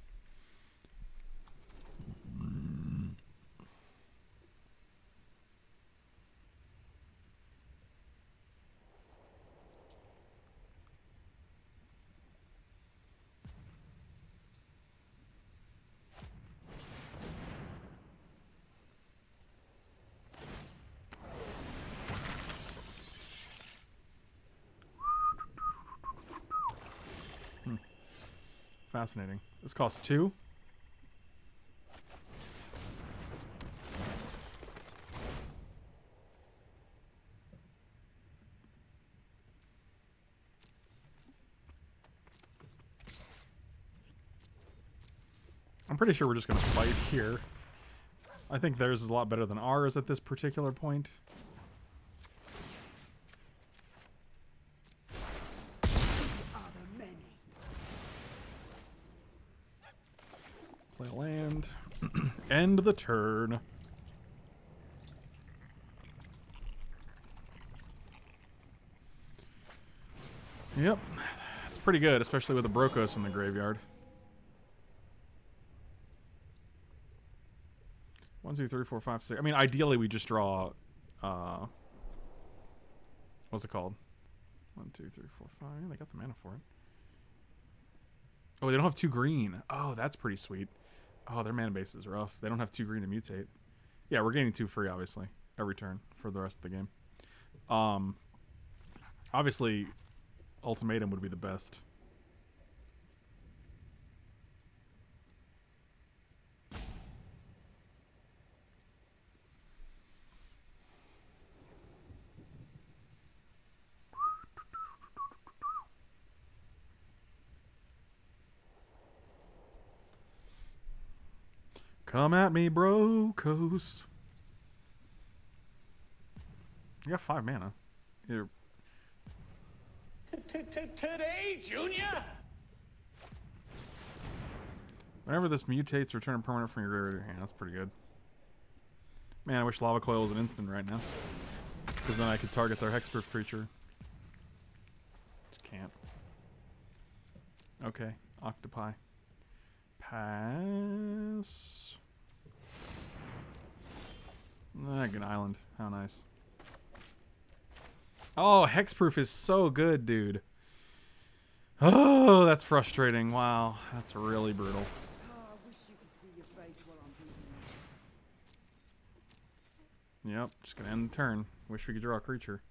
Fascinating. This costs two. I'm pretty sure we're just gonna fight here. I think theirs is a lot better than ours at this particular point. Are there many? Play a land. End the turn. Yep. It's pretty good, especially with the Brokkos in the graveyard. One, two, three, four, five, six. I mean, ideally we just draw uh what's it called? One, two, three, four, five. Yeah, they got the mana for it. Oh, they don't have two green. Oh, that's pretty sweet. Oh, their mana base is rough. They don't have two green to mutate. Yeah, we're gaining two free, obviously, every turn for the rest of the game. Um, obviously, ultimatum would be the best. Come at me, Brokkos. You got five mana. You're Today, Junior? Whenever this mutates, return a permanent from your graveyard to your hand. That's pretty good. Man, I wish Lava Coil was an instant right now. Because then I could target their Hexproof creature. Just can't. Okay, Octopi. Pass. Like an island. How nice. Oh, Hexproof is so good, dude. Oh, that's frustrating. Wow, that's really brutal. Yep, just gonna end the turn. Wish we could draw a creature.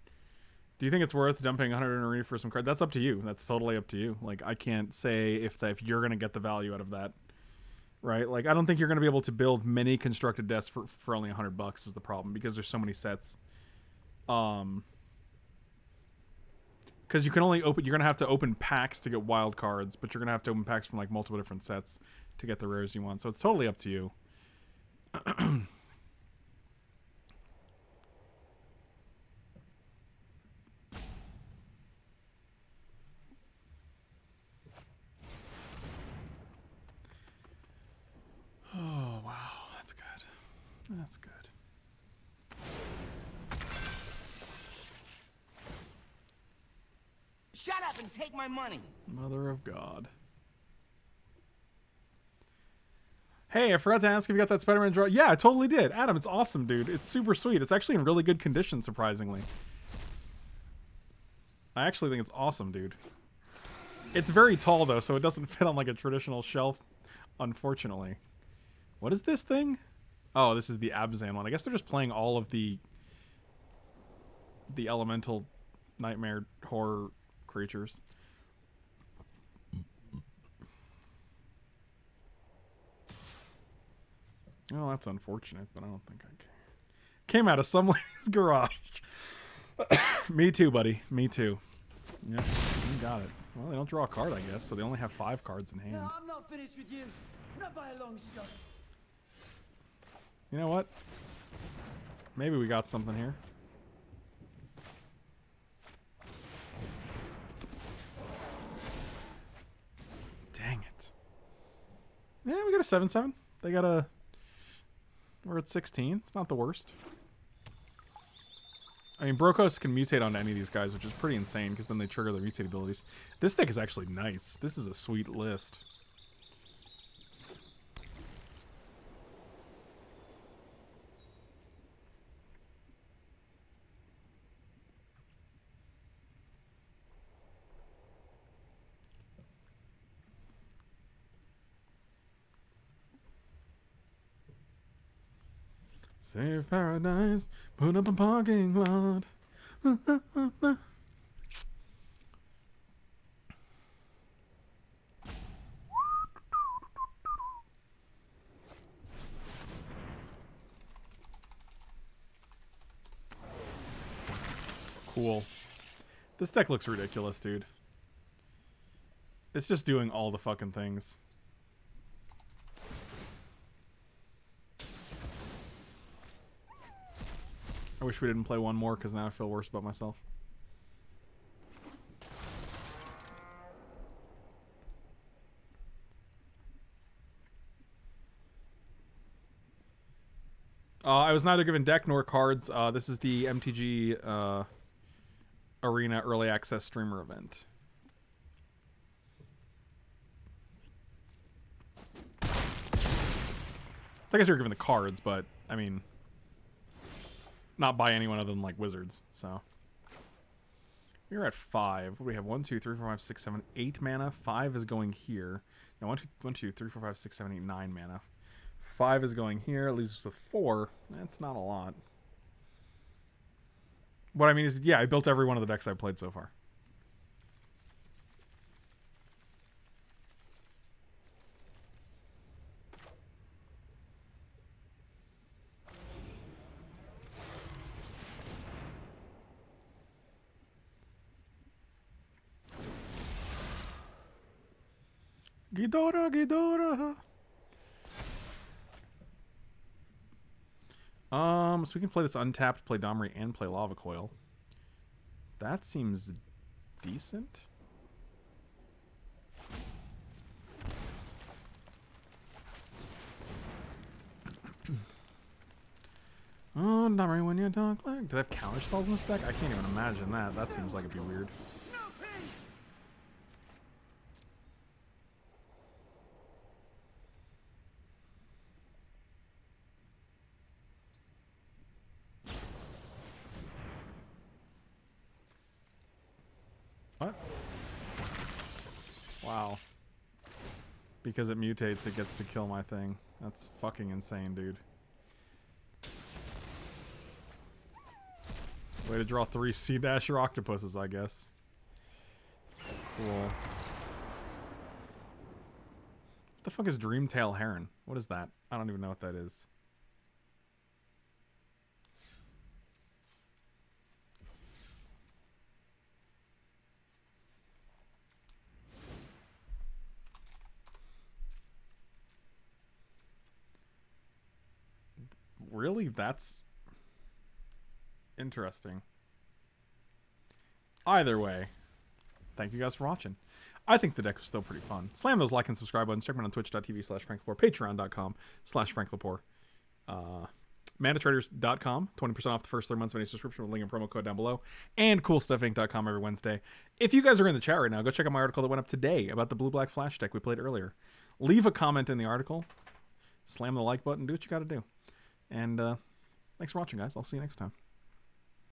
Do you think it's worth dumping 100 in arena for some card? That's up to you. That's totally up to you. Like I can't say if if you're gonna get the value out of that, right? Like I don't think you're gonna be able to build many constructed decks for for only 100 bucks is the problem because there's so many sets. Um, because you can only open. You're gonna have to open packs to get wild cards, but you're gonna have to open packs from like multiple different sets to get the rares you want. So it's totally up to you. Oh wow, that's good. That's good. Shut up and take my money. Mother of God. Hey, I forgot to ask if you got that Spider-Man draw. Yeah, I totally did. Adam, it's awesome, dude. It's super sweet. It's actually in really good condition, surprisingly. I actually think it's awesome, dude. It's very tall, though, so it doesn't fit on, like, a traditional shelf, unfortunately. What is this thing? Oh, this is the Abzan one. I guess they're just playing all of the... the elemental nightmare horror creatures. Oh, that's unfortunate, but I don't think I. Came out of some lady's garage. Me too, buddy. Me too. Yep, you got it. Well, they don't draw a card, I guess, so they only have five cards in hand. No, I'm not finished with you. Not by a long shot. You know what? Maybe we got something here. Dang it. Yeah, we got a 7 7. They got a. We're at 16. It's not the worst. I mean, Brokkos can mutate onto any of these guys, which is pretty insane because then they trigger their mutate abilities. This deck is actually nice. This is a sweet list. Save paradise, put up a parking lot. Cool. This deck looks ridiculous, dude. It's just doing all the fucking things. I wish we didn't play one more because now I feel worse about myself. Uh, I was neither given deck nor cards. Uh, this is the MTG uh, Arena Early Access Streamer event. I guess you're given the cards, but I mean, not by anyone other than like wizards. So we're at five. We have? One, two, three, four, five, six, seven, eight mana. Five is going here. No, one, two, one, two, three, four, five, six, seven, eight, nine mana. Five is going here. Leaves us with four. That's not a lot. What I mean is, yeah, I built every one of the decks I've played so far. Ghidorah, Ghidorah. Um, so we can play this untapped, play Domri, and play Lava Coil. That seems decent. oh, Domri, when you talk like... Do they have counter spells in this deck? I can't even imagine that. That seems like it'd be weird. No peace! What? Wow. Because it mutates, it gets to kill my thing. That's fucking insane, dude. Way to draw three Sea Dasher octopuses, I guess. Cool. What the fuck is Dreamtail Heron? What is that? I don't even know what that is. Really? That's interesting. Either way, thank you guys for watching. I think the deck was still pretty fun. Slam those like and subscribe buttons. Check me out on twitch.tv slash franklepore, patreon.com slash franklepore, uh, manatraders.com, 20% off the first three months of any subscription with link and promo code down below, and coolstuffinc.com every Wednesday. If you guys are in the chat right now, go check out my article that went up today about the blue-black flash deck we played earlier. Leave a comment in the article, slam the like button, do what you got to do. And uh, thanks for watching, guys. I'll see you next time.